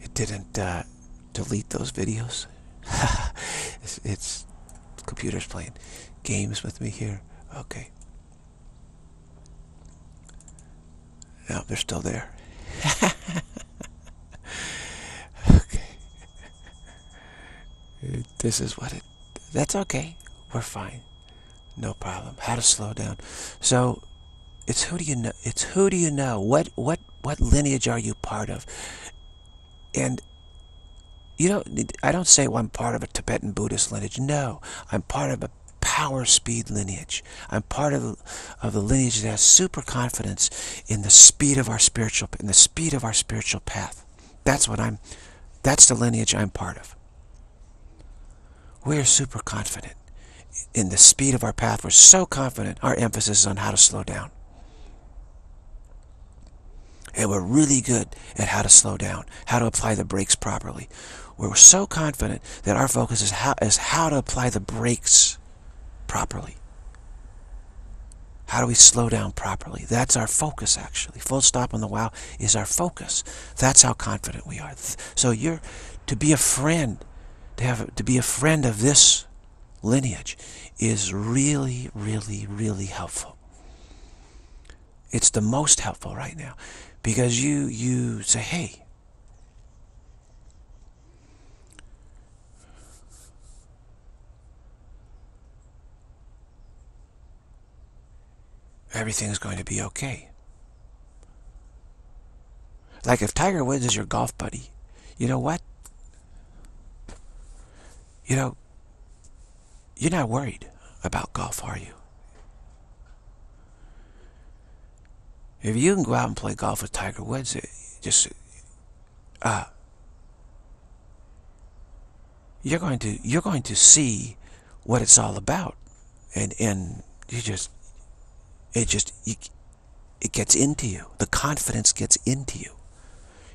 it didn't uh, delete those videos. [laughs] it's, it's computers playing games with me here. Okay. No, they're still there. [laughs] okay. This is what it that's okay. We're fine. No problem. How to slow down. So it's who do you know? It's who do you know? What what what lineage are you part of? And you know, I don't say well, I'm part of a Tibetan Buddhist lineage. No, I'm part of a power speed lineage. I'm part of of the lineage that has super confidence in the speed of our spiritual in the speed of our spiritual path. That's what I'm. That's the lineage I'm part of. We're super confident in the speed of our path. We're so confident. Our emphasis is on how to slow down. And we're really good at how to slow down, how to apply the brakes properly. We're so confident that our focus is how, is how to apply the brakes properly. How do we slow down properly? That's our focus, actually. Full stop on the wow is our focus. That's how confident we are. So you're to be a friend to have to be a friend of this lineage is really, really, really helpful. It's the most helpful right now because you you say, hey, everything's going to be okay. Like if Tiger Woods is your golf buddy, you know what? You know, you're not worried about golf, are you? If you can go out and play golf with Tiger Woods, just uh, you're going to you're going to see what it's all about, and and you just it just you, it gets into you. The confidence gets into you.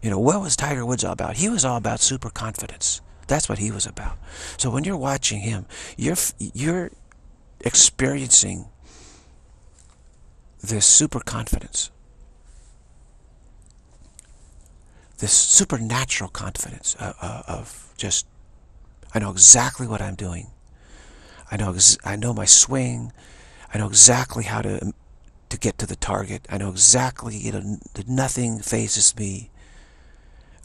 You know what was Tiger Woods all about? He was all about super confidence. That's what he was about. So when you're watching him, you're you're experiencing this super confidence, this supernatural confidence of, uh, uh, of just, I know exactly what I'm doing. I know I know my swing. I know exactly how to to get to the target. I know exactly you know nothing fazes me.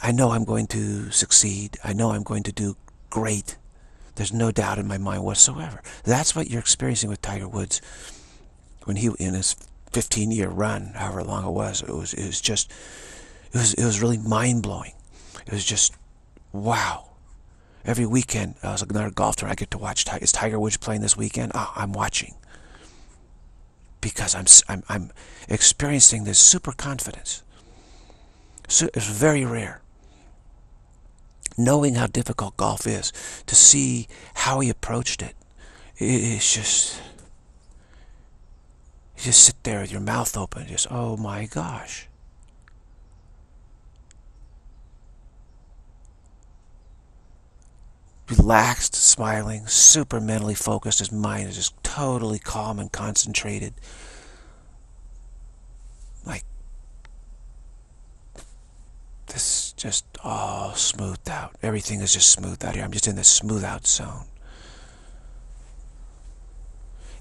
I know I'm going to succeed. I know I'm going to do great. There's no doubt in my mind whatsoever. That's what you're experiencing with Tiger Woods when he in his 15 year run, however long it was. It was it was just it was it was really mind blowing. It was just wow. Every weekend, I was another golf tour. I get to watch. Is Tiger Woods playing this weekend? Oh, I'm watching because I'm I'm I'm experiencing this super confidence. So it's very rare knowing how difficult golf is, to see how he approached it, it's just, you just sit there with your mouth open, just, oh my gosh. Relaxed, smiling, super mentally focused. His mind is just totally calm and concentrated. Like this just all smoothed out. Everything is just smoothed out here. I'm just in the smooth out zone.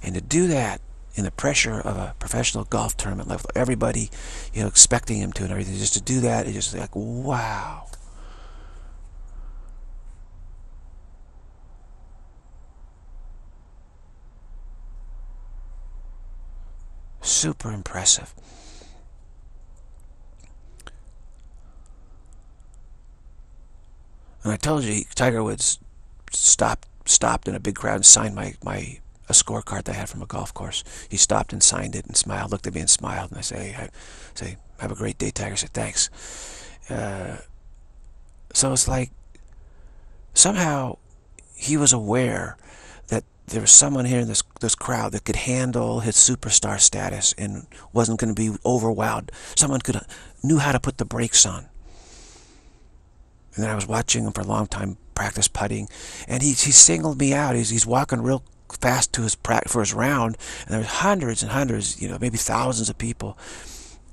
And to do that in the pressure of a professional golf tournament, like everybody, you know, expecting him to and everything, just to do that, it's just like, wow. Super impressive. And I told you, Tiger Woods stopped stopped in a big crowd and signed my my a scorecard that I had from a golf course. He stopped and signed it and smiled, looked at me and smiled. And I say, I say, have a great day, Tiger. I said, thanks. Uh, so it's like somehow he was aware that there was someone here in this this crowd that could handle his superstar status and wasn't going to be overwhelmed. Someone could knew how to put the brakes on. And then I was watching him for a long time practice putting, and he he singled me out. He's he's walking real fast to his for his round, and there was hundreds and hundreds, you know, maybe thousands of people,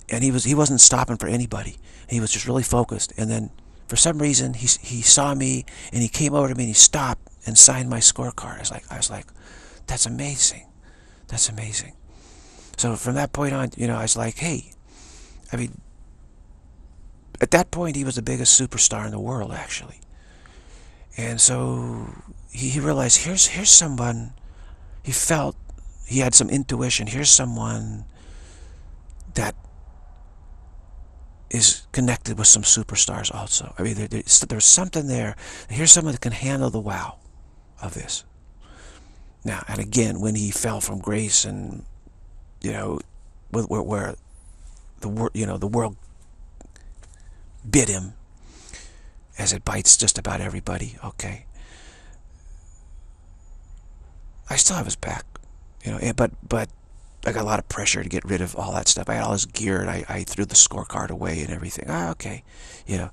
and he was he wasn't stopping for anybody. He was just really focused. And then for some reason he he saw me and he came over to me and he stopped and signed my scorecard. I was like I was like, that's amazing, that's amazing. So from that point on, you know, I was like, hey, I mean, at that point he was the biggest superstar in the world actually. And so he, he realized here's here's someone he felt he had some intuition. Here's someone that is connected with some superstars also. I mean, there, there's, there's something there. Here's someone that can handle the wow of this. Now, and again, when he fell from grace and, you know, where, where the, you know, the world bit him as it bites just about everybody, okay? I still have his back, you know, but, but I got a lot of pressure to get rid of all that stuff. I had all his gear and I, I threw the scorecard away and everything. Ah, okay. You know,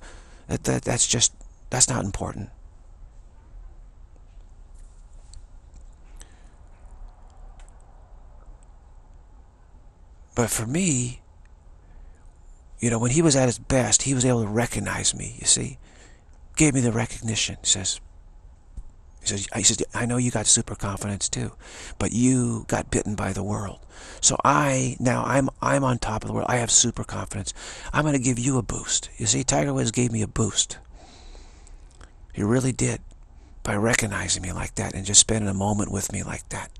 that, that, that's just, that's not important. But for me, you know, when he was at his best, he was able to recognize me, you see. Gave me the recognition. He says, he says, he says, I know you got super confidence too, but you got bitten by the world. So I, now I'm, I'm on top of the world. I have super confidence. I'm going to give you a boost. You see, Tiger Woods gave me a boost. He really did by recognizing me like that and just spending a moment with me like that.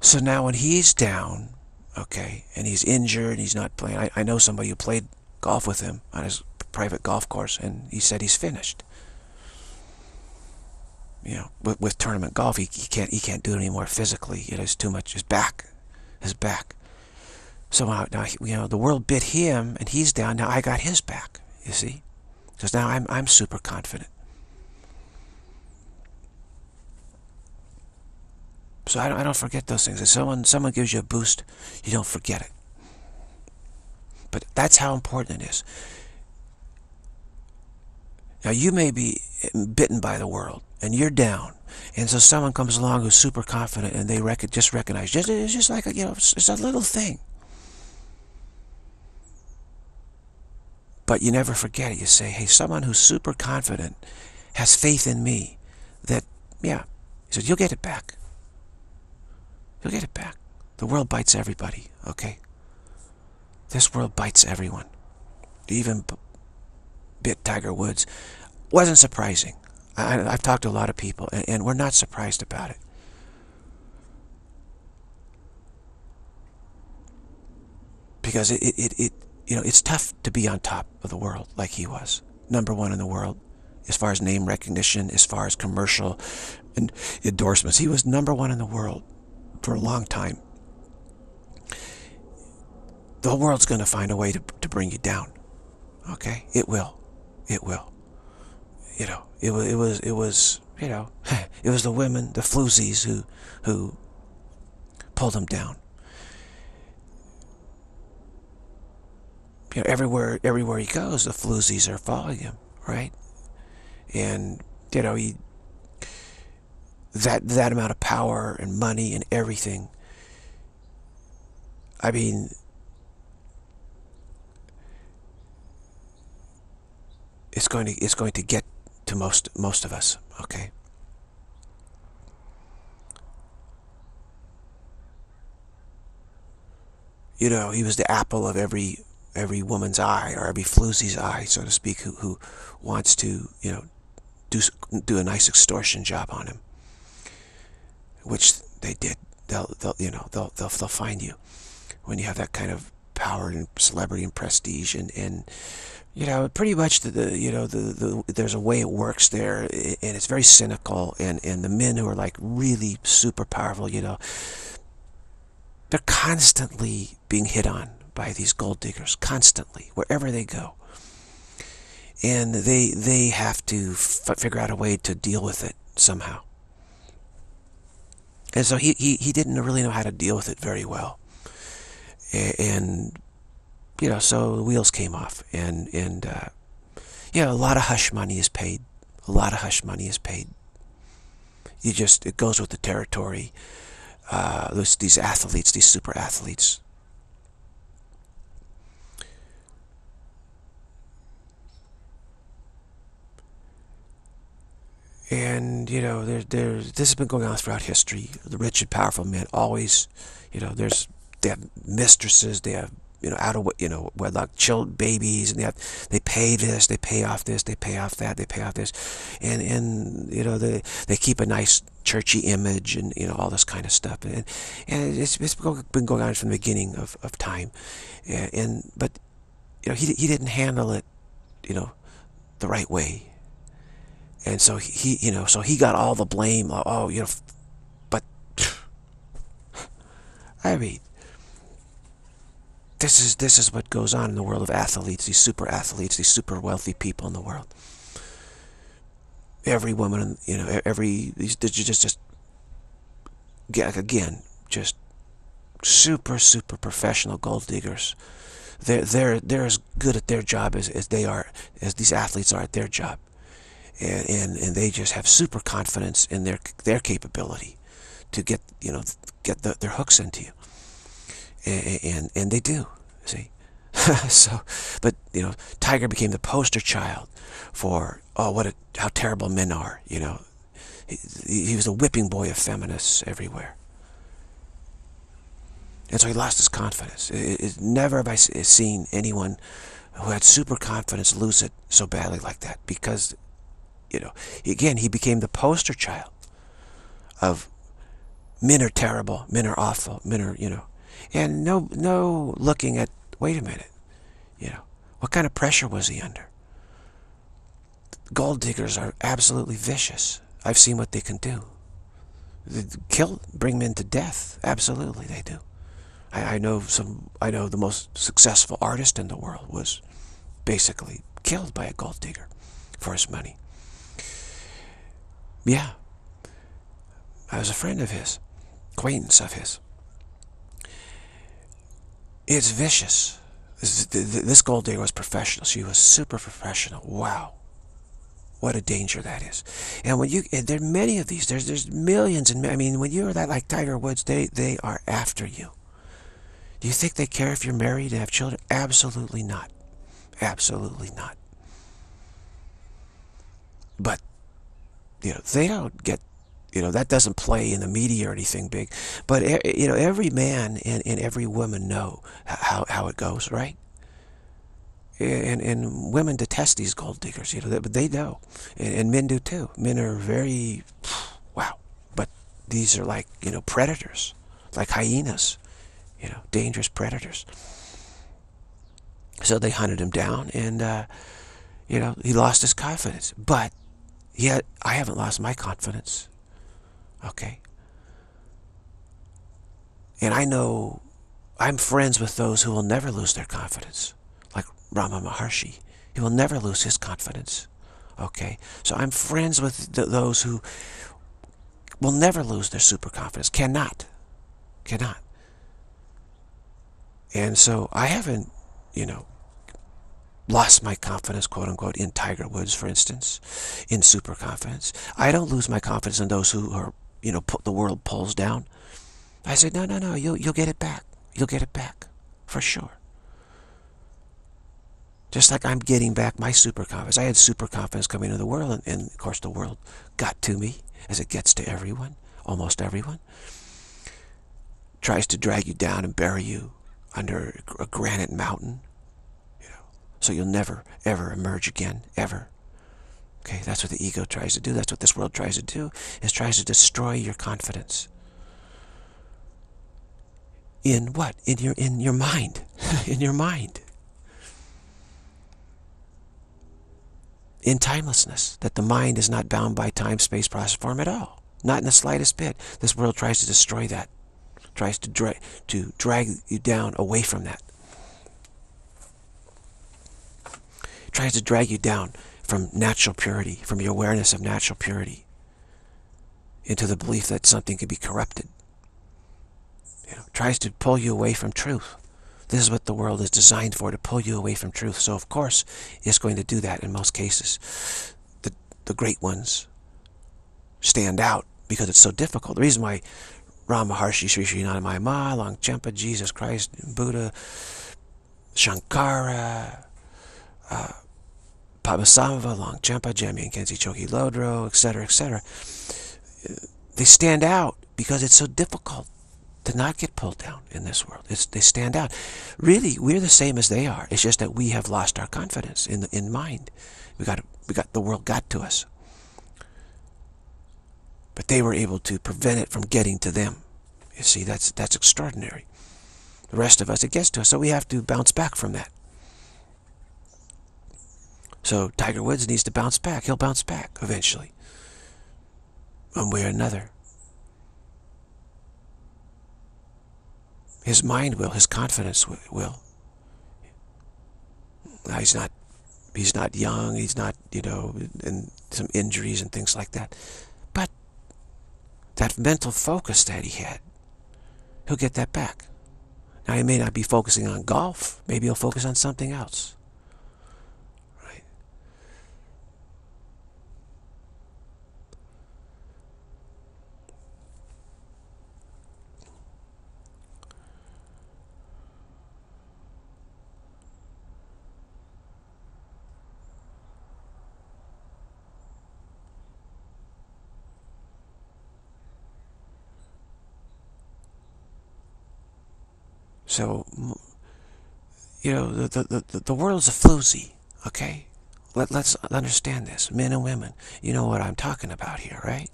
So now when he's down, okay, and he's injured he's not playing, I, I know somebody who played golf with him on his private golf course and he said he's finished you know, with, with tournament golf, he, he can't he can't do it anymore physically. Know, it's too much. His back, his back. So now, now you know the world bit him, and he's down. Now I got his back. You see, because now I'm I'm super confident. So I don't, I don't forget those things. If someone someone gives you a boost, you don't forget it. But that's how important it is. Now you may be bitten by the world and you're down. And so someone comes along who's super confident and they rec just recognize, just, it's just like, a, you know, it's a little thing. But you never forget it. You say, hey, someone who's super confident has faith in me that, yeah, he said, you'll get it back. You'll get it back. The world bites everybody, okay? This world bites everyone. Even bit Tiger Woods. Wasn't surprising. I, have talked to a lot of people, and, and we're not surprised about it. Because it, it, it, it, you know, it's tough to be on top of the world like he was. Number one in the world, as far as name recognition, as far as commercial and endorsements. He was number one in the world for a long time. The world's going to find a way to, to bring you down. Okay? It will. It will you know, it was, it was, it was, you know, [laughs] it was the women, the floozies who, who pulled him down. You know, everywhere, everywhere he goes, the floozies are following him, right? And, you know, he, that that amount of power and money and everything. I mean, it's going to it's going to get to most most of us. Okay. You know, he was the apple of every every woman's eye or every floozy's eye, so to speak, who who wants to you know do do a nice extortion job on him which they did. They'll they'll you know they'll they'll they'll find you when you have that kind of power and celebrity and prestige and and you know pretty much the, the you know the, the there's a way it works there and it's very cynical and and the men who are like really super powerful you know they're constantly being hit on by these gold diggers constantly wherever they go and they they have to figure out a way to deal with it somehow and so he, he he didn't really know how to deal with it very well. And you know so the wheels came off. And and uh, yeah a lot of hush money is paid. A lot of hush money is paid. You just it goes with the territory. Uh, these athletes these super athletes and you know there, there's this has been going on throughout history. The rich and powerful men always you know there's they have mistresses they have you know out of you know wedlock children babies and they have they pay this they pay off this they pay off that they pay off this. And and you know they they keep a nice churchy image and you know all this kind of stuff. And and it's, it's been going on from the beginning of, of time. And, and but you know he, he didn't handle it you know the right way and so he, you know, so he got all the blame. Oh, you know, but [sighs] I mean, this is this is what goes on in the world of athletes, these super athletes, these super wealthy people in the world. Every woman, you know, every these just just get again, just super super professional gold diggers. They're they're they're as good at their job as, as they are as these athletes are at their job and, and, and they just have super confidence in their their capability to get you know get the, their hooks into you, and and, and they do see. [laughs] so, but you know, Tiger became the poster child for oh what a how terrible men are. You know, he, he was the whipping boy of feminists everywhere. And so he lost his confidence. It, it, never have I seen anyone who had super confidence lose it so badly like that because you know, again, he became the poster child of men are terrible, men are awful, men are, you know, and no, no looking at, wait a minute, you know, what kind of pressure was he under? Gold diggers are absolutely vicious. I've seen what they can do. They kill, bring men to death. Absolutely, they do. I, I know some. I know the most successful artist in the world was basically killed by a gold digger for his money. Yeah. I was a friend of his, acquaintance of his. It's vicious. This, this gold digger was professional. She was super professional. Wow. What a danger that is. And when you, and there are many of these, there's, there's millions and, I mean, when you're that like Tiger Woods, they, they are after you. Do you think they care if you're married and have children? Absolutely not. Absolutely not. But you know, they don't get, you know, that doesn't play in the media or anything big. But, you know, every man and, and every woman know how, how it goes, right? And, and women detest these gold diggers, you know, but they know. And, and men do too. Men are very, wow. But these are like, you know, predators, like hyenas, you know, dangerous predators. So they hunted him down and, uh, you know, he lost his confidence. But Yet, I haven't lost my confidence. Okay? And I know I'm friends with those who will never lose their confidence. Like Ramana Maharshi. He will never lose his confidence. Okay? So I'm friends with th those who will never lose their super confidence. Cannot. Cannot. And so I haven't, you know, lost my confidence, quote unquote, in Tiger Woods, for instance, in super confidence. I don't lose my confidence in those who are, you know, put the world pulls down. I said, no, no, no, you'll, you'll get it back. You'll get it back, for sure. Just like I'm getting back my super confidence. I had super confidence coming into the world, and, and of course the world got to me, as it gets to everyone, almost everyone. Tries to drag you down and bury you under a granite mountain. So you'll never, ever emerge again, ever. Okay, that's what the ego tries to do. That's what this world tries to do, is tries to destroy your confidence. In what? In your in your mind. [laughs] in your mind. In timelessness. That the mind is not bound by time, space, process, form at all. Not in the slightest bit. This world tries to destroy that. Tries to drag to drag you down away from that. Tries to drag you down from natural purity, from your awareness of natural purity, into the belief that something can be corrupted. You know, tries to pull you away from truth. This is what the world is designed for, to pull you away from truth. So of course, it's going to do that in most cases. The, the great ones stand out because it's so difficult. The reason why Ramana Maharshi, Sri Sri Ma, Longchenpa, Jesus Christ, Buddha, Shankara, uh, Padmasambhava, Longchenpa, Jamyang Khyentse Choki Lodro, etc., etc. They stand out because it's so difficult to not get pulled down in this world. It's, they stand out. Really, we're the same as they are. It's just that we have lost our confidence in the, in mind. We got we got the world got to us, but they were able to prevent it from getting to them. You see, that's that's extraordinary. The rest of us, it gets to us, so we have to bounce back from that. So Tiger Woods needs to bounce back. He'll bounce back eventually. One way or another. His mind will, his confidence will. Now he's not he's not young, he's not, you know, and some injuries and things like that. But that mental focus that he had, he'll get that back. Now he may not be focusing on golf, maybe he'll focus on something else. So, you know, the, the, the, the world is a floozy, okay? Let, let's understand this, men and women. You know what I'm talking about here, right?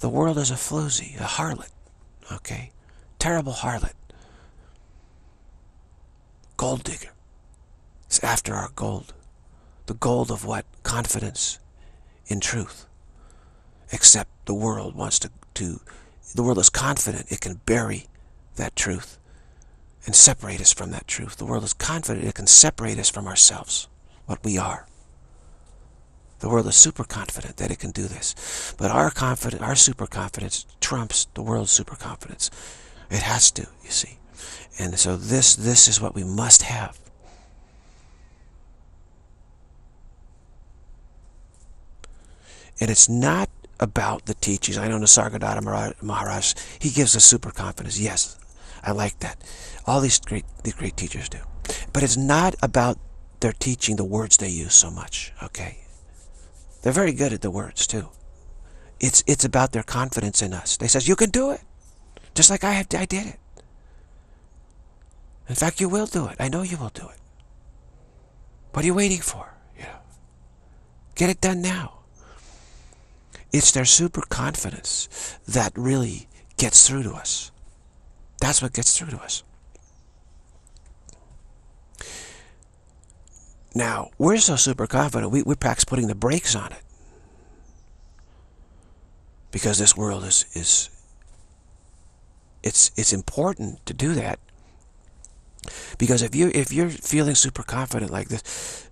The world is a floozy, a harlot, okay? Terrible harlot. Gold digger. It's after our gold. The gold of what? Confidence in truth. Except the world wants to, to the world is confident it can bury that truth and separate us from that truth. The world is confident it can separate us from ourselves, what we are. The world is super confident that it can do this. But our confidence, our super confidence trumps the world's super confidence. It has to, you see. And so this this is what we must have. And it's not about the teachings. I know Nisargadatta Maharaj, he gives us super confidence. Yes, I like that. All these great, these great teachers do. But it's not about their teaching, the words they use so much, okay? They're very good at the words, too. It's, it's about their confidence in us. They says, you can do it. Just like I, have, I did it. In fact, you will do it. I know you will do it. What are you waiting for? You know, get it done now. It's their super confidence that really gets through to us. That's what gets through to us. Now, we're so super confident, we, we practice putting the brakes on it. Because this world is, is it's, it's important to do that. Because if, you, if you're feeling super confident like this,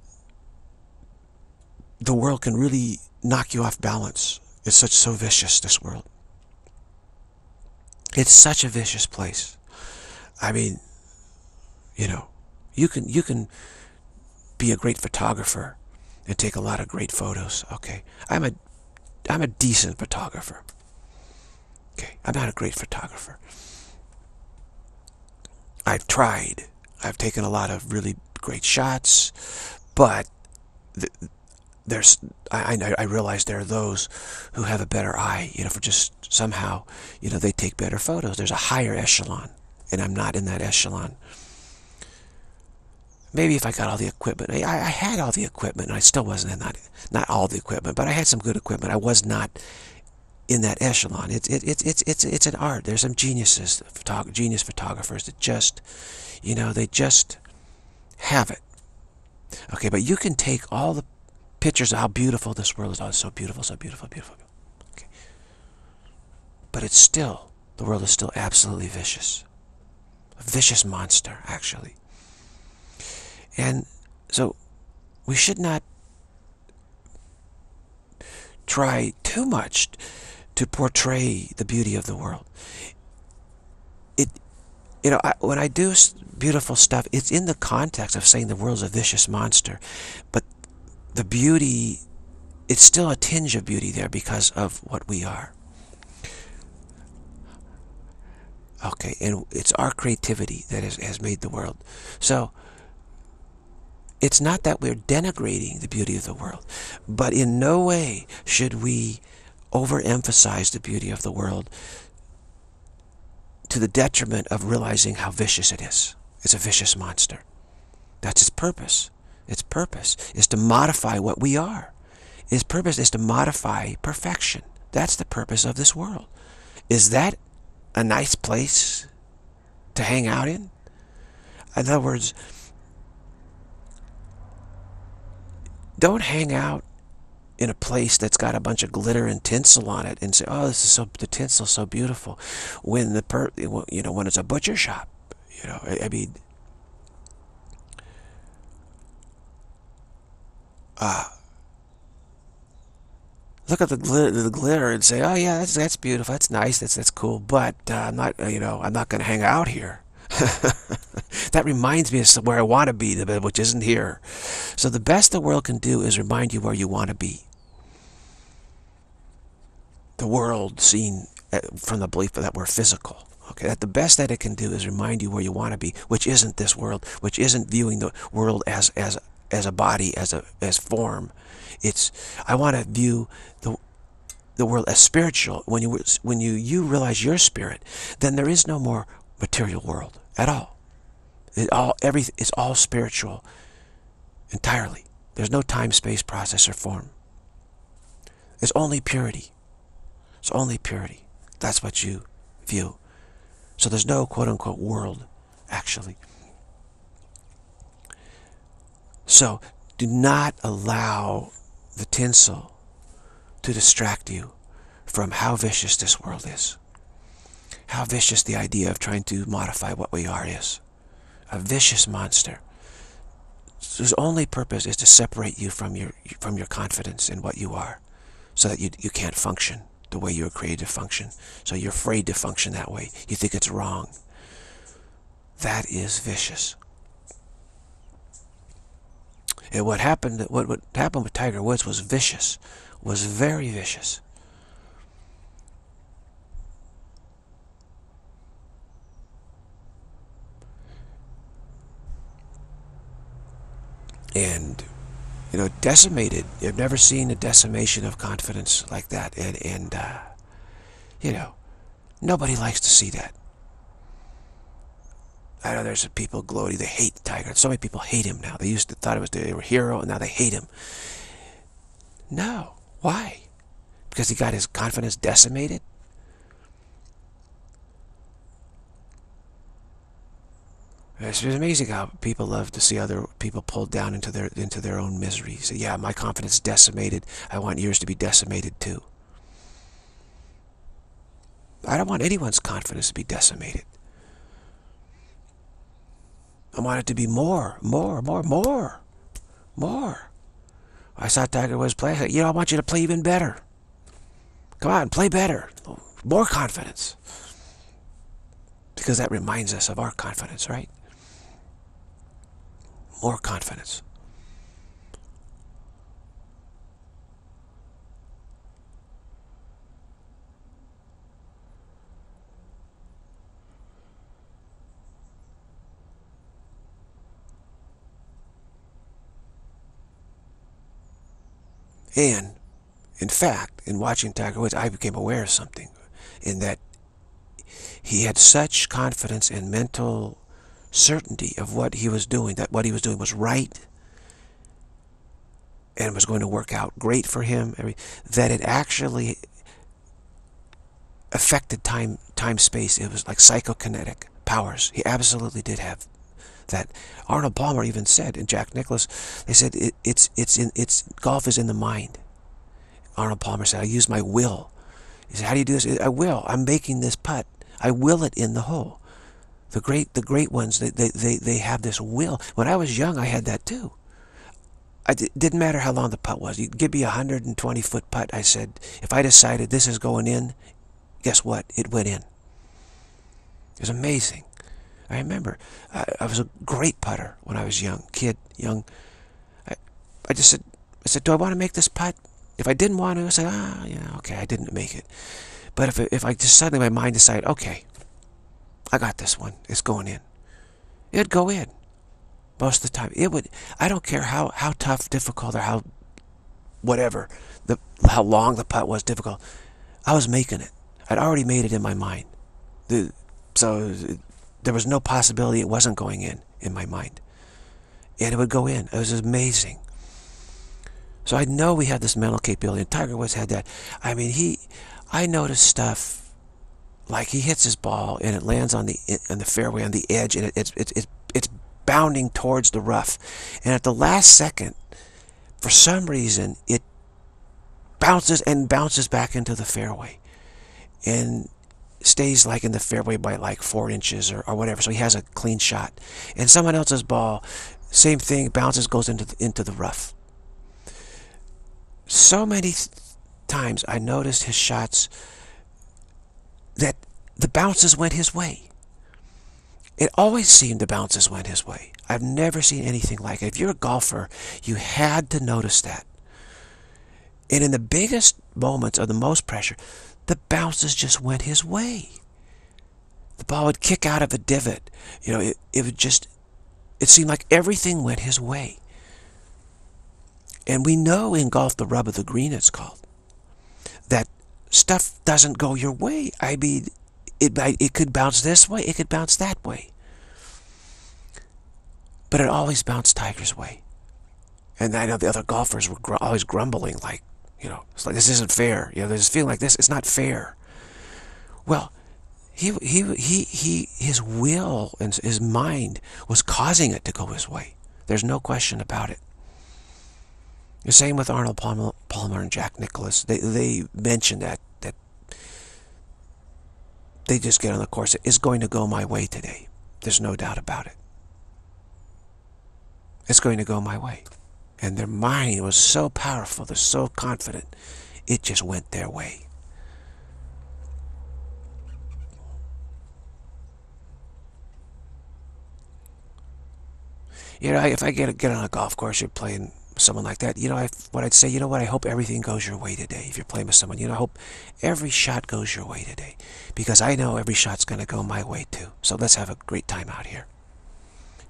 the world can really knock you off balance. It's such so vicious, this world. It's such a vicious place. I mean, you know, you can you can be a great photographer and take a lot of great photos. Okay, I'm a I'm a decent photographer. Okay, I'm not a great photographer. I've tried. I've taken a lot of really great shots, but there's I, I realize there are those who have a better eye, you know, for just somehow, you know, they take better photos. There's a higher echelon, and I'm not in that echelon. Maybe if I got all the equipment, I, I had all the equipment, and I still wasn't in that, not all the equipment, but I had some good equipment. I was not in that echelon. It's it, it, it's it's it's an art. There's some geniuses, photog genius photographers that just, you know, they just have it. Okay, but you can take all the pictures of how beautiful this world is. Oh, it's so beautiful, so beautiful, beautiful. Okay, but it's still the world is still absolutely vicious, a vicious monster, actually. And so, we should not try too much to portray the beauty of the world. It, you know, I, when I do beautiful stuff, it's in the context of saying the world's a vicious monster, but the beauty, it's still a tinge of beauty there because of what we are. Okay, and it's our creativity that has, has made the world. So, it's not that we're denigrating the beauty of the world, but in no way should we overemphasize the beauty of the world to the detriment of realizing how vicious it is. It's a vicious monster. That's its purpose. Its purpose is to modify what we are. Its purpose is to modify perfection. That's the purpose of this world. Is that a nice place to hang out in? In other words, don't hang out in a place that's got a bunch of glitter and tinsel on it and say, oh, this is so, the tinsel's so beautiful. When the, per, you know, when it's a butcher shop, you know, I, I mean, uh, look at the glitter, the glitter and say, oh yeah, that's, that's beautiful, that's nice, that's, that's cool, but uh, I'm not, you know, I'm not going to hang out here. [laughs] that reminds me of where I want to be, which isn't here. So the best the world can do is remind you where you want to be. The world seen uh, from the belief that we're physical. Okay, that the best that it can do is remind you where you want to be, which isn't this world, which isn't viewing the world as as as a body, as a as form. It's I want to view the the world as spiritual. When you when you you realize your spirit, then there is no more material world at all. It all everything is all spiritual entirely. There's no time, space, process, or form. It's only purity. It's only purity. That's what you view. So there's no quote-unquote world, actually. So do not allow the tinsel to distract you from how vicious this world is how vicious the idea of trying to modify what we are is. A vicious monster whose only purpose is to separate you from your from your confidence in what you are so that you, you can't function the way you were created to function. So you're afraid to function that way. You think it's wrong. That is vicious. And what happened what, what happened with Tiger Woods was vicious. Was very vicious. And you know decimated. You've never seen a decimation of confidence like that. And and uh, you know nobody likes to see that. I know there's people gloating they hate Tiger. So many people hate him now. They used to thought it was they were a hero and now they hate him. No. Why? Because he got his confidence decimated It's amazing how people love to see other people pulled down into their into their own misery. So yeah, my confidence decimated. I want yours to be decimated too. I don't want anyone's confidence to be decimated. I want it to be more, more, more, more, more. I saw Tiger Woods play. I said, you know, I want you to play even better. Come on, play better. More confidence. Because that reminds us of our confidence, right? More confidence. And, in fact, in watching Tiger Woods, I became aware of something in that he had such confidence and mental certainty of what he was doing, that what he was doing was right and was going to work out great for him, that it actually affected time, time, space. It was like psychokinetic powers. He absolutely did have that. Arnold Palmer even said, and Jack Nicklaus, they said it, it's it's in it's golf is in the mind. Arnold Palmer said, I use my will. He said, how do you do this? I will. I'm making this putt. I will it in the hole. The great the great ones, they, they, they, they have this will. When I was young, I had that too. It didn't matter how long the putt was. You'd give me a 120 foot putt. I said, if I decided this is going in, guess what? It went in. It was amazing. I remember I, I was a great putter when I was young, kid, young. I, I just said, I said, do I want to make this putt? If I didn't want to, I said, ah, yeah, okay, I didn't make it. But if, if I just suddenly my mind decided, okay, I got this one, it's going in. It'd go in most of the time. It would. I don't care how how tough, difficult, or how whatever the how long the putt was difficult. I was making it. I'd already made it in my mind. The, so there was no possibility it wasn't going in in my mind, and it would go in. It was amazing. So I know we had this mental capability, and Tiger Woods had that. I mean, he, I noticed stuff like he hits his ball and it lands on the on the fairway on the edge, and it, it's it's it's bounding towards the rough. And at the last second, for some reason, it bounces and bounces back into the fairway. And stays like in the fairway by like four inches or, or whatever. So he has a clean shot. And someone else's ball, same thing, bounces, goes into the, into the rough. So many times I noticed his shots that the bounces went his way. It always seemed the bounces went his way. I've never seen anything like it. If you're a golfer, you had to notice that. And in the biggest moments of the most pressure, the bounces just went his way. The ball would kick out of a divot. You know, it, it would just, it seemed like everything went his way. And we know in golf, the rub of the green, it's called, stuff doesn't go your way. I mean, it, it could bounce this way, it could bounce that way. But it always bounced Tiger's way. And I know the other golfers were gr always grumbling, like, you know, it's like, this isn't fair. You know, there's this feeling like this, it's not fair. Well, he, he, he, he, his will and his mind was causing it to go his way. There's no question about it. The same with Arnold Palmer, Palmer and Jack Nicklaus. They, they mentioned that they just get on the course. It is going to go my way today. There's no doubt about it. It's going to go my way. And their mind was so powerful, they're so confident, it just went their way. You know, if I get get on a golf course, you're playing someone like that, you know, I, what I'd say, you know what, I hope everything goes your way today. If you're playing with someone, you know, I hope every shot goes your way today. Because I know every shot's going to go my way too. So let's have a great time out here.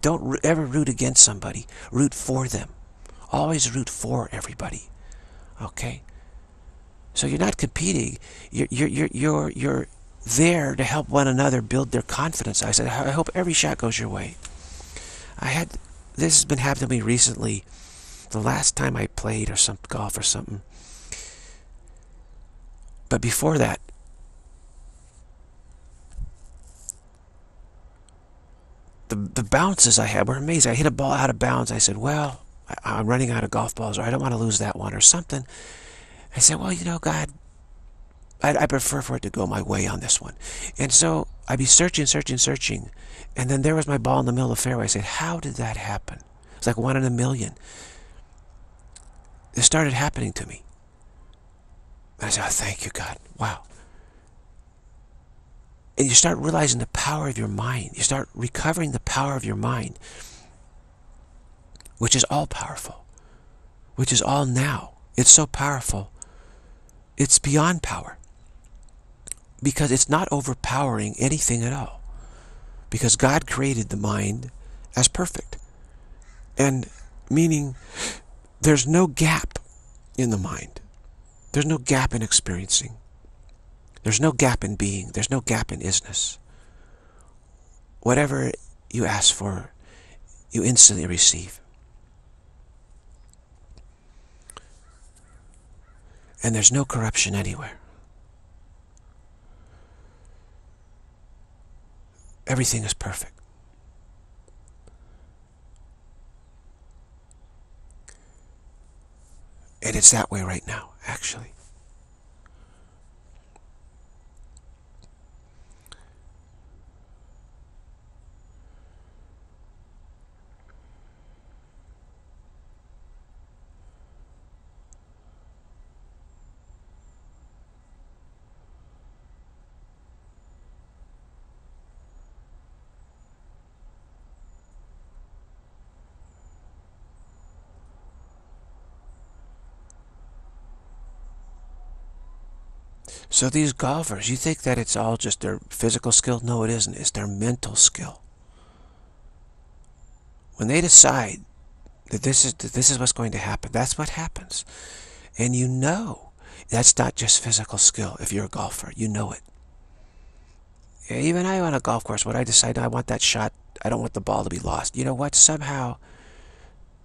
Don't ever root against somebody. Root for them. Always root for everybody. Okay? So you're not competing. You're, you're, you're, you're, you're there to help one another build their confidence. I said, I hope every shot goes your way. I had, this has been happening to me recently the last time I played or some golf or something. But before that, the the bounces I had were amazing. I hit a ball out of bounds. I said, well, I, am running out of golf balls, or I don't want to lose that one, or something. I said, well, you know, God, I, I prefer for it to go my way on this one. And so I'd be searching, searching, searching. And then there was my ball in the middle of the fairway. I said, how did that happen? It's like one in a million. It started happening to me. And I said, oh, thank you, God. Wow. And you start realizing the power of your mind. You start recovering the power of your mind, which is all powerful, which is all now. It's so powerful. It's beyond power because it's not overpowering anything at all. Because God created the mind as perfect. And meaning there's no gap in the mind. There's no gap in experiencing. There's no gap in being. There's no gap in isness. Whatever you ask for, you instantly receive. And there's no corruption anywhere. Everything is perfect. And it's that way right now, actually. So these golfers, you think that it's all just their physical skill? No, it isn't. It's their mental skill. When they decide that this is that this is what's going to happen, that's what happens. And you know that's not just physical skill if you're a golfer. You know it. Even I on a golf course, when I decide I want that shot, I don't want the ball to be lost. You know what? Somehow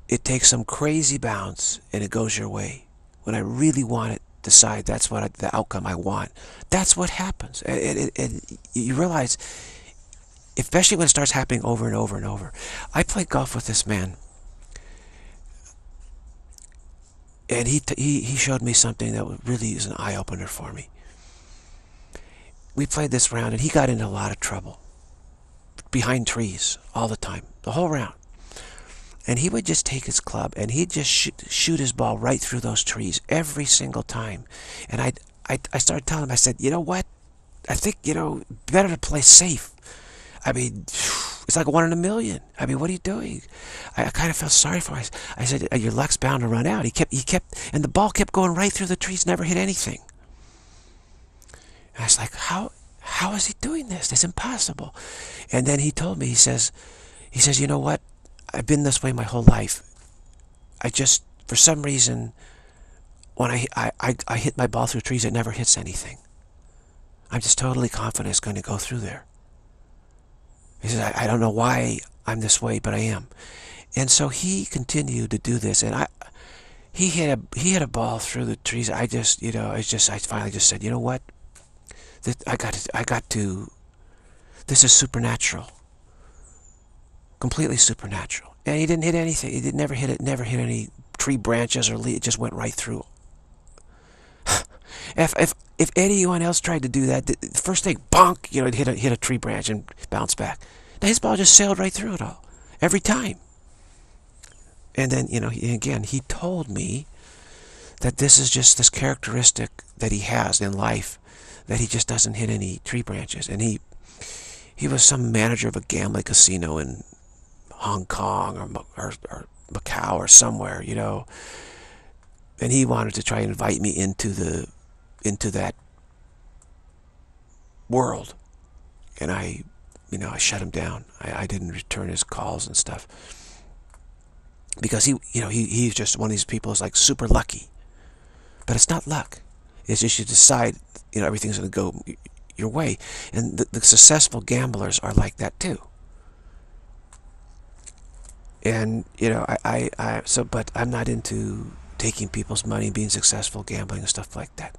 it takes some crazy bounce and it goes your way. When I really want it, decide that's what I, the outcome I want. That's what happens. And, you realize, especially when it starts happening over and over and over. I played golf with this man. And he, he, he showed me something that really is an eye-opener for me. We played this round and he got into a lot of trouble. Behind trees all the time. The whole round. And he would just take his club and he'd just shoot, shoot his ball right through those trees every single time. And I, I, I started telling him, I said, you know what? I think, you know, better to play safe. I mean, [sighs] it's like one in a million. I mean, what are you doing? I, I kind of felt sorry for him. I, said, uh, your luck's bound to run out. He kept, he kept, and the ball kept going right through the trees, never hit anything. And I was like, how, how is he doing this? It's impossible. And then he told me, he says, he says, you know what? I've been this way my whole life. I just, for some reason, when I, I, I, I hit my ball through trees, it never hits anything. I'm just totally confident it's going to go through there. He says, I, I don't know why I'm this way, but I am. And so he continued to do this, and I, he hit a he hit a ball through the trees. I just, you know, I just, I finally just said, you know what? That I got to, I got to. This is supernatural completely supernatural. And he didn't hit anything. He did never hit it. Never hit any tree branches or leaves. It just went right through. [sighs] if if if anyone else tried to do that, the first thing, bonk, you know, it hit a hit a tree branch and bounce back. Now his ball just sailed right through it all, every time. And then you know, he, again, he told me that this is just this characteristic that he has in life, that he just doesn't hit any tree branches, and he he was some manager of a gambling casino in Hong Kong or, or, or Macau or somewhere, you know. And he wanted to try and invite me into the into that world. And I, you know, I shut him down. I, I didn't return his calls and stuff. Because he, you know, he, he's just one of these people who's like super lucky. But it's not luck. It's just you decide, you know, everything's going to go your way. And the, the successful gamblers are like that too and you know I, I, I so but I'm not into taking people's money being successful gambling and stuff like that.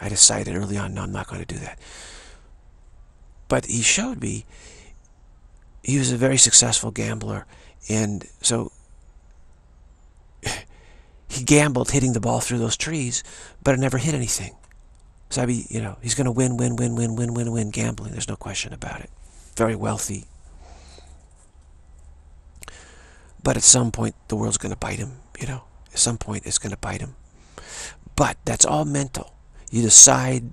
I decided early on no I'm not going to do that. But he showed me he was a very successful gambler and so [laughs] he gambled hitting the ball through those trees but it never hit anything. So I be you know he's going to win win win win win win win gambling there's no question about it. Very wealthy But at some point, the world's going to bite him, you know. At some point, it's going to bite him. But that's all mental. You decide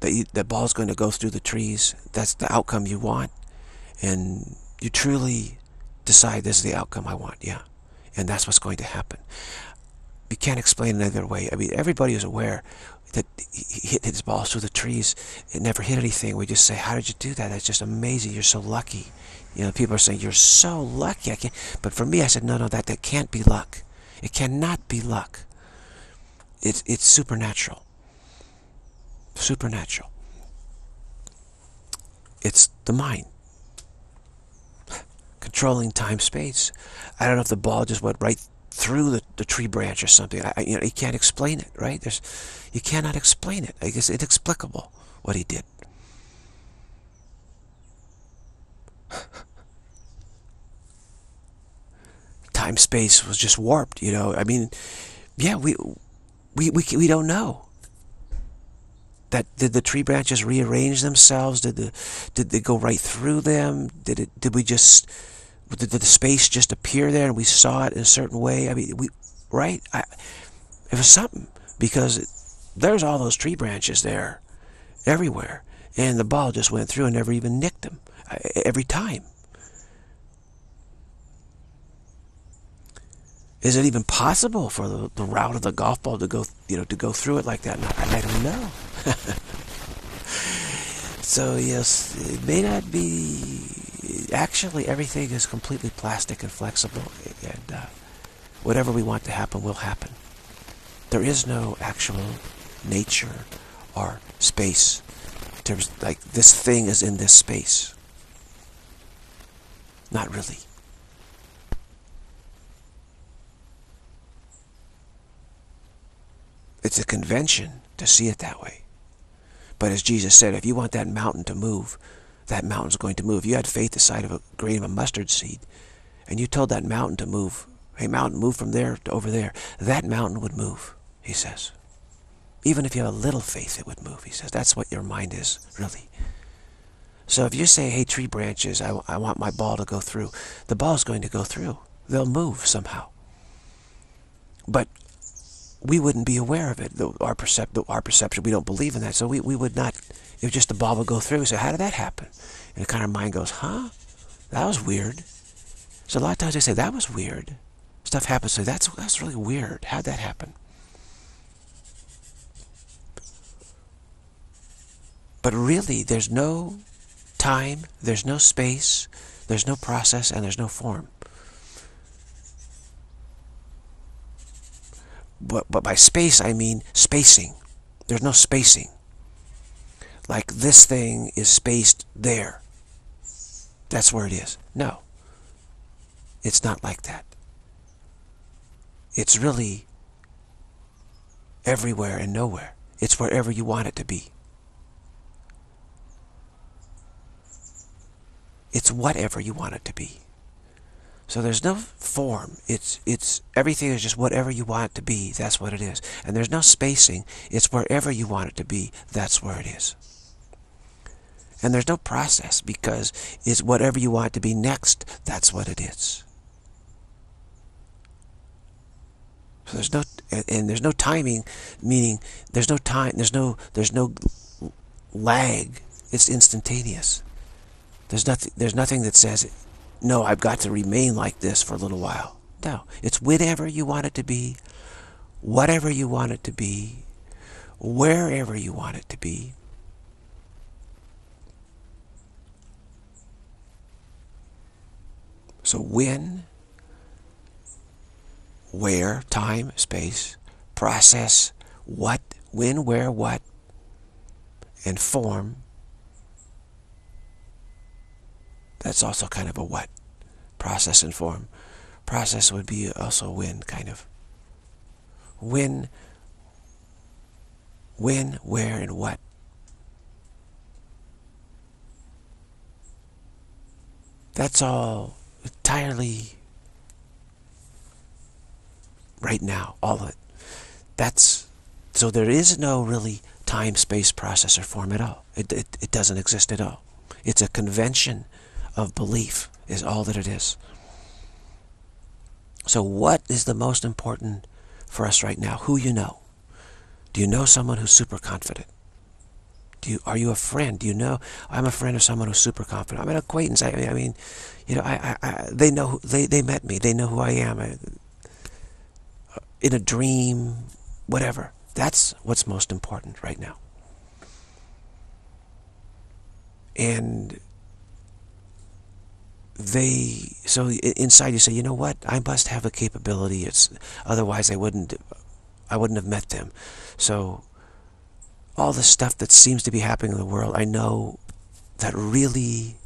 that you, that ball's going to go through the trees. That's the outcome you want. And you truly decide this is the outcome I want, yeah. And that's what's going to happen. You can't explain it another way. I mean, everybody is aware that he hit his balls through the trees. It never hit anything. We just say, how did you do that? That's just amazing. You're so lucky. You know, people are saying, you're so lucky. I can't. But for me, I said, no, no, that, that can't be luck. It cannot be luck. It's, it's supernatural. Supernatural. It's the mind. controlling time-space. I don't know if the ball just went right through the, the tree branch or something. I, you know, you can't explain it, right? There's, you cannot explain it. I guess it's inexplicable what he did. Time space was just warped, you know. I mean, yeah, we we we we don't know. That did the tree branches rearrange themselves? Did the did they go right through them? Did it did we just did the space just appear there and we saw it in a certain way? I mean, we right? I, it was something because there's all those tree branches there everywhere and the ball just went through and never even nicked them uh, every time. Is it even possible for the, the route of the golf ball to go, you know, to go through it like that? I, I don't know. [laughs] so yes, it may not be. Actually, everything is completely plastic and flexible, and uh, whatever we want to happen will happen. There is no actual nature or space terms like this thing is in this space. Not really. It's a convention to see it that way. But as Jesus said, if you want that mountain to move, that mountain's going to move. If You had faith the size of a grain of a mustard seed, and you told that mountain to move. Hey, mountain, move from there to over there. That mountain would move, he says. Even if you have a little faith, it would move. He says that's what your mind is, really. So if you say, hey, tree branches, I, I want my ball to go through, the ball's going to go through. They'll move somehow. But we wouldn't be aware of it. Our, percep our perception, we don't believe in that. So we, we would not, if just the ball would go through, so how did that happen? And the kind of mind goes, huh? That was weird. So a lot of times they say, that was weird. Stuff happens, so that's, that's really weird. How'd that happen? But really, there's no time, there's no space, there's no process, and there's no form. But, but by space, I mean spacing. There's no spacing. Like this thing is spaced there. That's where it is. No. It's not like that. It's really everywhere and nowhere. It's wherever you want it to be. It's whatever you want it to be. So there's no form. It's it's everything is just whatever you want it to be. That's what it is. And there's no spacing. It's wherever you want it to be. That's where it is. And there's no process because it's whatever you want it to be next. That's what it is. So there's no and there's no timing, meaning there's no time. There's no there's no lag. It's instantaneous. There's nothing, there's nothing that says, no, I've got to remain like this for a little while. No, it's whatever you want it to be, whatever you want it to be, wherever you want it to be. So when, where, time, space, process, what, when, where, what, and form That's also kind of a what? Process and form. Process would be also when, kind of. When, when, where, and what. That's all entirely right now, all of it. That's, so there is no really time, space, process, or form at all. It, it, it doesn't exist at all. It's a convention of belief is all that it is. So what is the most important for us right now? Who you know. Do you know someone who's super confident? Do you, are you a friend? Do you know? I'm a friend of someone who's super confident. I'm an acquaintance. I mean, I mean you know, I, I, I, they know, they, they met me. They know who I am. I, in a dream, whatever. That's what's most important right now. And they so inside you say you know what? I must have a capability. It's otherwise I wouldn't I wouldn't have met them. So all the stuff that seems to be happening in the world I know that really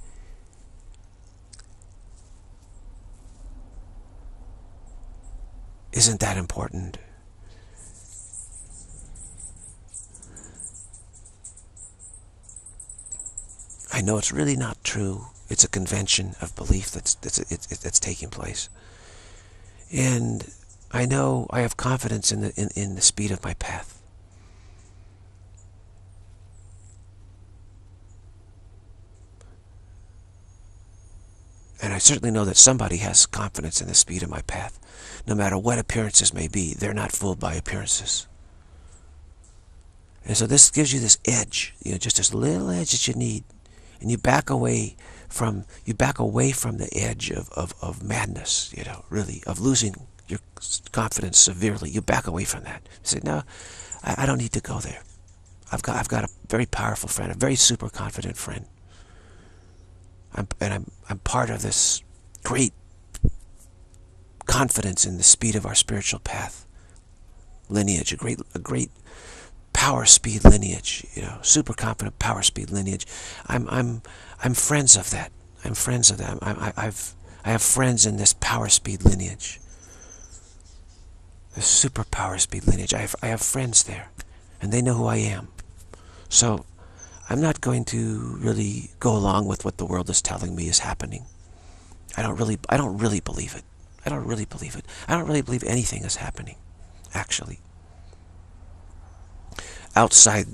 isn't that important. I know it's really not true. It's a convention of belief that's that's it's, that's taking place. And I know I have confidence in the in, in the speed of my path. And I certainly know that somebody has confidence in the speed of my path. No matter what appearances may be, they're not fooled by appearances. And so this gives you this edge, you know, just this little edge that you need. And you back away from you back away from the edge of, of, of madness, you know, really, of losing your confidence severely. You back away from that. You say, no, I, I don't need to go there. I've got I've got a very powerful friend, a very super confident friend. I'm, and I'm, I'm part of this great confidence in the speed of our spiritual path lineage, a great, a great power speed lineage, you know, super confident power speed lineage. I'm, I'm, I'm friends of that. I'm friends of that. I, I, I've, I have friends in this power speed lineage, The super power speed lineage. I have, I have friends there, and they know who I am. So I'm not going to really go along with what the world is telling me is happening. I don't really, I don't really believe it. I don't really believe it. I don't really believe anything is happening, actually. Outside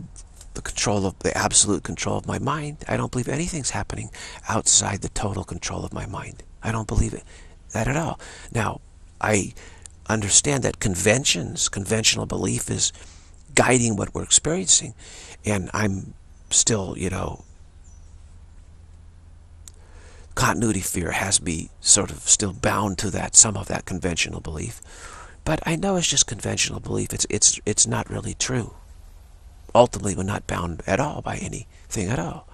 the control of, the absolute control of my mind, I don't believe anything's happening outside the total control of my mind. I don't believe it, that at all. Now, I understand that conventions, conventional belief is guiding what we're experiencing. And I'm still, you know, continuity fear has me sort of still bound to that, some of that conventional belief. But I know it's just conventional belief. It's, it's, it's not really true. Ultimately, we're not bound at all by anything at all.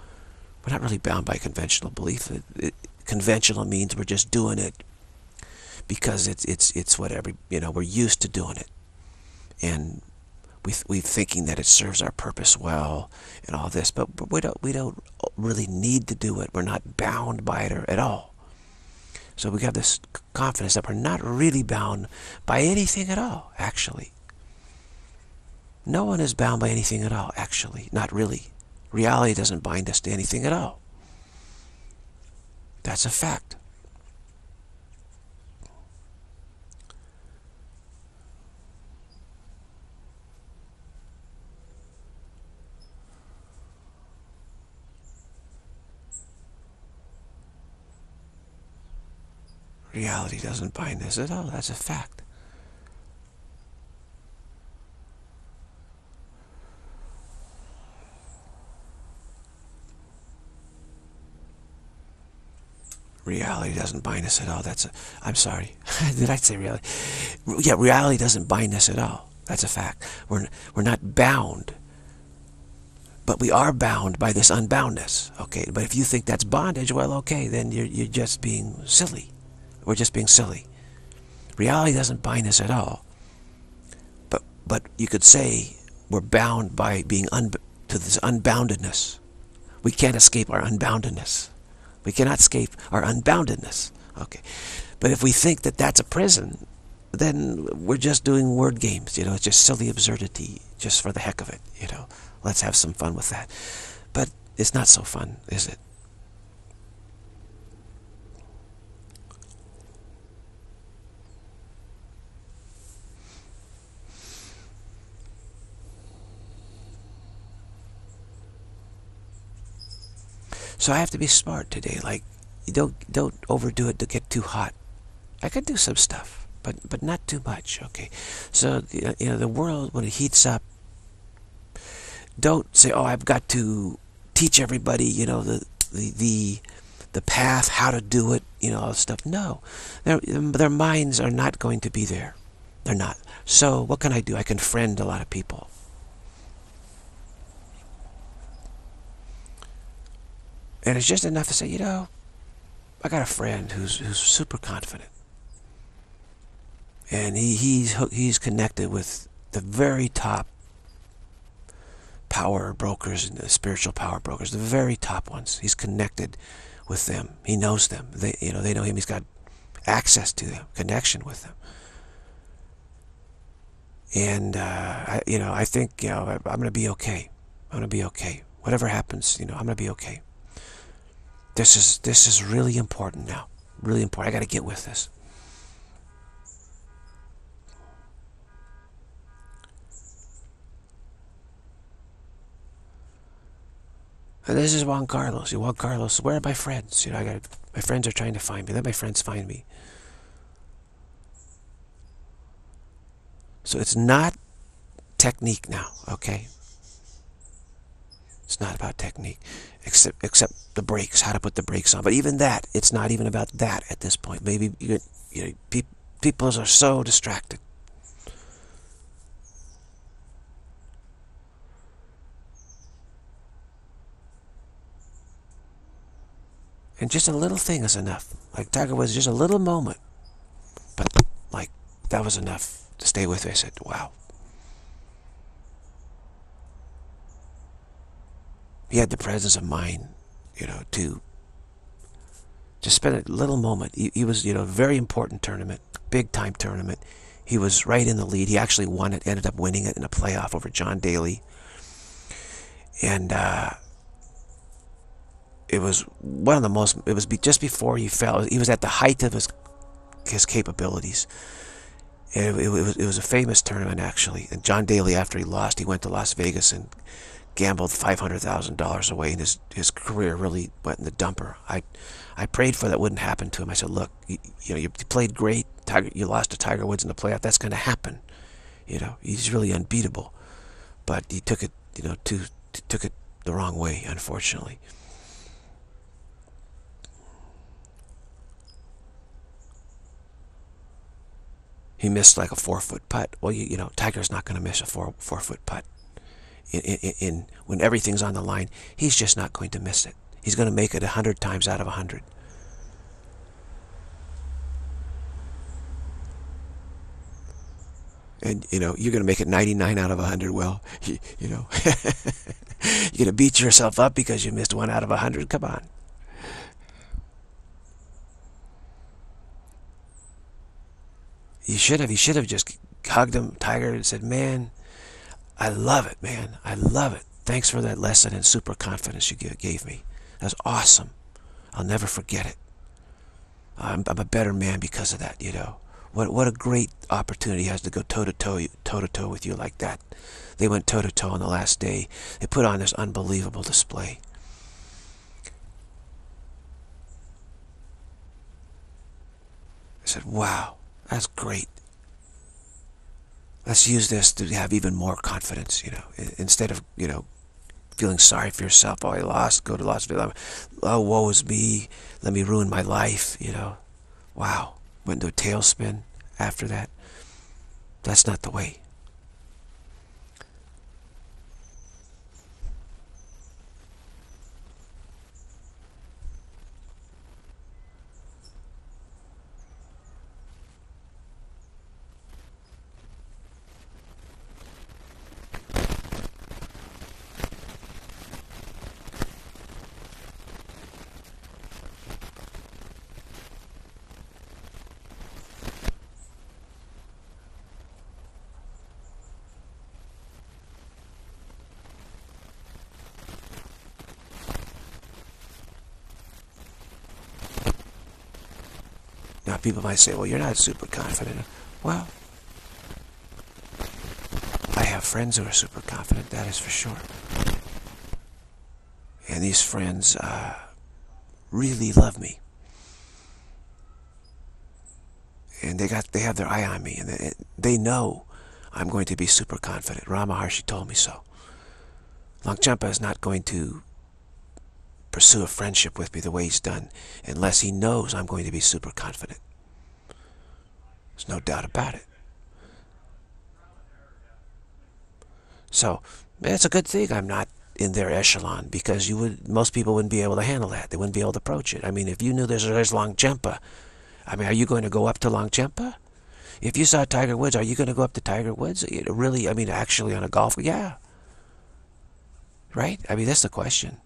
We're not really bound by conventional belief. It, it, conventional means we're just doing it because it's, it's, it's whatever, you know, we're used to doing it. And we we thinking that it serves our purpose well and all this, but, but we don't we don't really need to do it. We're not bound by it at all. So we have this confidence that we're not really bound by anything at all, actually. No one is bound by anything at all, actually. Not really. Reality doesn't bind us to anything at all. That's a fact. Reality doesn't bind us at all. That's a fact. Reality doesn't bind us at all. That's a, I'm sorry. [laughs] Did I say reality? Yeah, reality doesn't bind us at all. That's a fact. We're, we're not bound. But we are bound by this unboundness. Okay, but if you think that's bondage, well, okay, then you're, you're just being silly. We're just being silly. Reality doesn't bind us at all. But but you could say we're bound by being un to this unboundedness. We can't escape our unboundedness. We cannot escape our unboundedness. Okay. But if we think that that's a prison, then we're just doing word games. You know, it's just silly absurdity just for the heck of it. You know, let's have some fun with that. But it's not so fun, is it? So I have to be smart today. Like, don't don't overdo it to get too hot. I could do some stuff, but but not too much. Okay. So you know the world when it heats up. Don't say, "Oh, I've got to teach everybody." You know the the the the path, how to do it. You know all this stuff. No, their um, their minds are not going to be there. They're not. So what can I do? I can friend a lot of people. And it's just enough to say, you know, I got a friend who's who's super confident. And he, he's he's connected with the very top power brokers and the spiritual power brokers, the very top ones. He's connected with them. He knows them. They you know, they know him. He's got access to them, connection with them. and uh, I, you know, I think you know I, I'm going to be okay. I'm going to be okay. Whatever happens, you know, I'm going to be okay. This is this is really important now. Really important. I got to get with this. And this is Juan Carlos. Juan Carlos, where are my friends? You know, I got my friends are trying to find me. Let my friends find me. So it's not technique now, okay? It's not about technique, except except the brakes, how to put the brakes on. But even that, it's not even about that at this point. Maybe you, you know, pe people are so distracted. And just a little thing is enough. Like Tiger was just a little moment. But like that was enough to stay with me. I said, wow. He had the presence of mind, you know, to just spend a little moment. He, he was, you know, very important tournament, big time tournament. He was right in the lead. He actually won it, ended up winning it in a playoff over John Daly. And uh, it was one of the most, it was just before he fell. He was at the height of his his capabilities. It, it, it, was, it was a famous tournament, actually. And John Daly, after he lost, he went to Las Vegas and gambled $500,000 away, and his, his career really went in the dumper. I I prayed for that wouldn't happen to him. I said, look, you, you know, you played great. Tiger, you lost to Tiger Woods in the playoff. That's going to happen. You know, he's really unbeatable. But he took it, you know, too, took it the wrong way, unfortunately. he missed like a four foot putt. Well, you, you know, Tiger's not going to miss a four four foot putt. In, in, in when everything's on the line, he's just not going to miss it. He's going to make it a hundred times out of a hundred. And you know you're going to make it 99 out of a 100. Well, [laughs] you, you know [laughs] you're going to beat yourself up because you missed one out of a 100. Come on. You should have. You should have just hugged him, Tiger, and said, man, I love it, man. I love it. Thanks for that lesson in super confidence you gave me. That's awesome. I'll never forget it. I'm, I'm a better man because of that, you know. What what a great opportunity has to go toe to toe toe to toe with you like that. They went toe to toe on the last day. They put on this unbelievable display. I said, "Wow." That's great. Let's use this to have even more confidence, you know, instead of, you know, feeling sorry for yourself. Oh, I lost, go to Las Vegas. Oh, woe is me. Let me ruin my life, you know. Wow. Went into a tailspin after that. That's not the way. Now, people might say, well, you're not super confident. Well, I have friends who are super confident, that is for sure. And these friends uh, really love me. And they got they have their eye on me, and they, they know I'm going to be super confident. Ramana Maharshi told me so. Longchenpa is not going to pursue a friendship with me the way he's done unless he knows I'm going to be super confident. There's no doubt about it. So, it's a good thing I'm not in their echelon because you would most people wouldn't be able to handle that. They wouldn't be able to approach it. I mean, if you knew there's, there's Longchenpa, I mean, are you going to go up to Longchenpa? If you saw Tiger Woods, are you going to go up to Tiger Woods? Really, I mean, actually on a golf, yeah. Right? I mean, that's the question.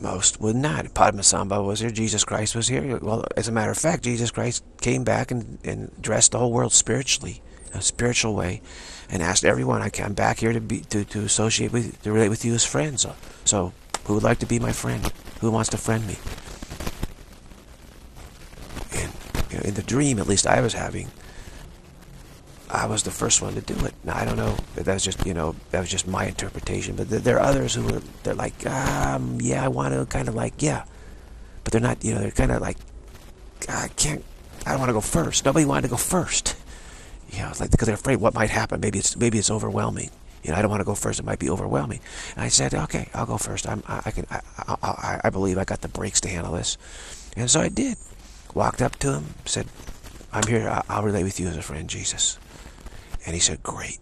Most would not. Padmasambhava was here. Jesus Christ was here. Well, as a matter of fact, Jesus Christ came back and, and addressed the whole world spiritually, a spiritual way, and asked everyone, I am back here to be to, to associate with, to relate with you as friends. So, so, who would like to be my friend? Who wants to friend me? And you know, in the dream, at least I was having, I was the first one to do it. Now, I don't know. That was just, you know, that was just my interpretation. But there are others who are, they're like, um, yeah, I want to kind of like, yeah. But they're not, you know, they're kind of like, I can't, I don't want to go first. Nobody wanted to go first. You know, like, because they're afraid what might happen. Maybe it's, maybe it's overwhelming. You know, I don't want to go first. It might be overwhelming. And I said, okay, I'll go first. I'm, I, I can, I, I, I believe I got the brakes to handle this. And so I did. Walked up to him, said, I'm here. I'll relate with you as a friend, Jesus. And he said, great,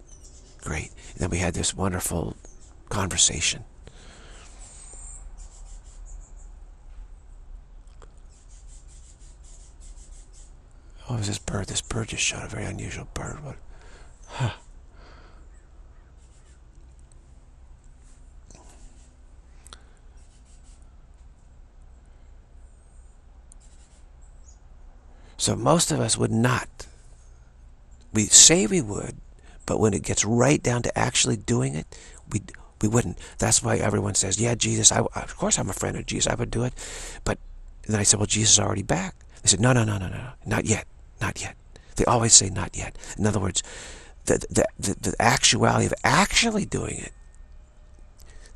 great. And then we had this wonderful conversation. What was this bird? This bird just shot a very unusual bird. What? Huh. So most of us would not we say we would, but when it gets right down to actually doing it, we we wouldn't. That's why everyone says, yeah, Jesus, I, of course I'm a friend of Jesus, I would do it. But then I said, well, Jesus is already back. They said, no, no, no, no, no, not yet, not yet. They always say not yet. In other words, the, the, the, the actuality of actually doing it,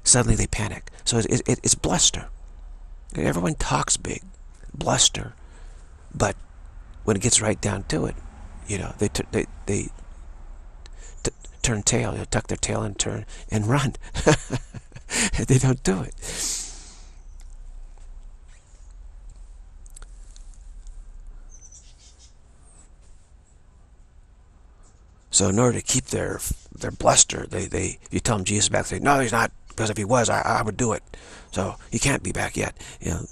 suddenly they panic. So it, it, it's bluster. Everyone talks big, bluster, but when it gets right down to it, you know, they they they turn tail, you know, tuck their tail and turn and run. [laughs] they don't do it. So in order to keep their their bluster, they they you tell them Jesus is back, they say no, he's not because if he was, I I would do it. So he can't be back yet, you know,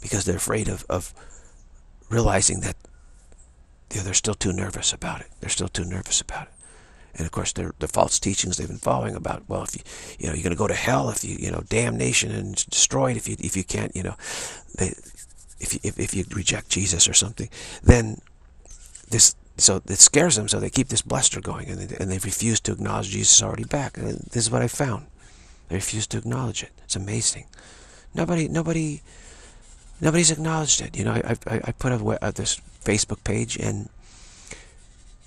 because they're afraid of of realizing that they're still too nervous about it. They're still too nervous about it. And of course, the false teachings they've been following about, well, if you, you know, you're going to go to hell if you, you know, damnation and destroyed if you, if you can't, you know, they, if you, if, if you reject Jesus or something, then this, so it scares them, so they keep this bluster going, and they, and they refuse to acknowledge Jesus already back. And this is what I found. They refuse to acknowledge it. It's amazing. Nobody, nobody, nobody's acknowledged it. You know, I, I, I put a, uh, this Facebook page, and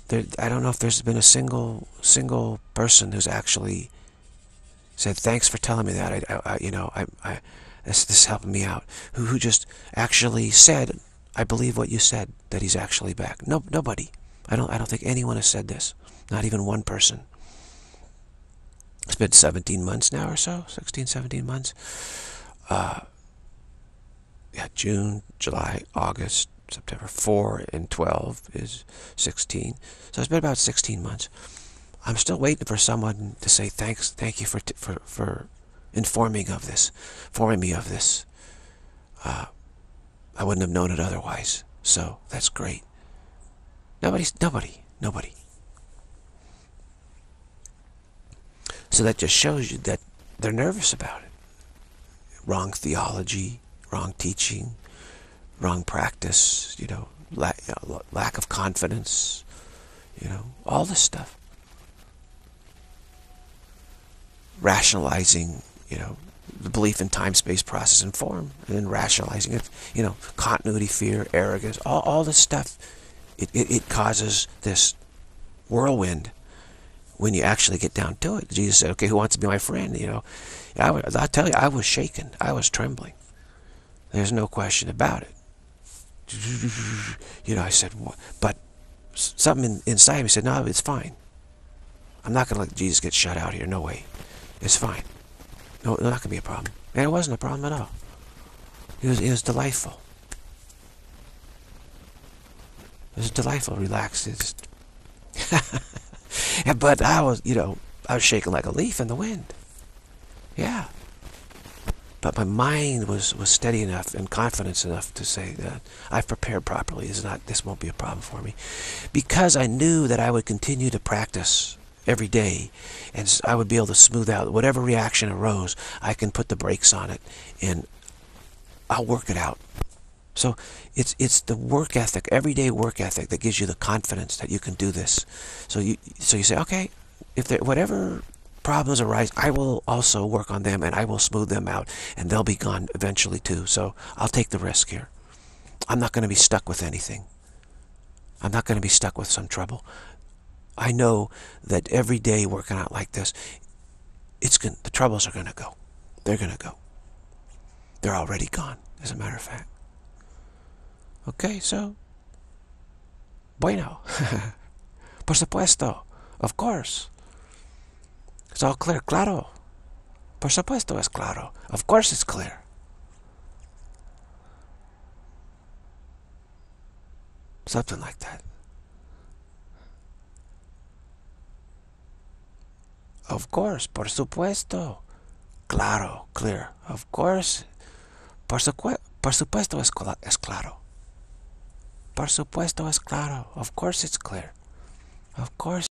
there, I don't know if there's been a single single person who's actually said thanks for telling me that. I, I you know, I, I this this helped me out. Who who just actually said, I believe what you said that he's actually back. No, nobody. I don't I don't think anyone has said this. Not even one person. It's been 17 months now or so, 16, 17 months. Uh, yeah, June, July, August, September 4 and 12 is 16. So it's been about 16 months. I'm still waiting for someone to say thanks, thank you for for for informing of this, informing me of this. Uh, I wouldn't have known it otherwise. So that's great. Nobody's nobody, nobody. So that just shows you that they're nervous about it. Wrong theology, wrong teaching, wrong practice, you know, lack, you know, lack of confidence, you know, all this stuff. Rationalizing, you know, the belief in time, space, process, and form, and then rationalizing it, you know, continuity, fear, arrogance, all, all this stuff, it, it, it causes this whirlwind when you actually get down to it. Jesus said, okay, who wants to be my friend? You know, I, I'll tell you, I was shaken. I was trembling. There's no question about it. You know, I said, but something in, inside me said, no, it's fine. I'm not going to let Jesus get shut out here. No way. It's fine. No, not going to be a problem. And it wasn't a problem at all. It was, it was delightful. It was delightful, relaxed. It's [laughs] but I was, you know, I was shaking like a leaf in the wind. Yeah. But my mind was, was steady enough and confidence enough to say that I've prepared properly. This, not, this won't be a problem for me. Because I knew that I would continue to practice every day and I would be able to smooth out whatever reaction arose. I can put the brakes on it and I'll work it out. So it's it's the work ethic, everyday work ethic that gives you the confidence that you can do this. So you so you say, okay, if there whatever problems arise, I will also work on them and I will smooth them out and they'll be gone eventually too. So I'll take the risk here. I'm not going to be stuck with anything. I'm not going to be stuck with some trouble. I know that every day working out like this, it's going the troubles are going to go. They're going to go. They're already gone, as a matter of fact. Okay, so, bueno, [laughs] por supuesto, of course. It's all clear, claro. Por supuesto es claro. Of course it's clear. Something like that. Of course, por supuesto. Claro, clear. Of course. Por, por supuesto es, es claro. Por supuesto es claro. Of course it's clear. Of course.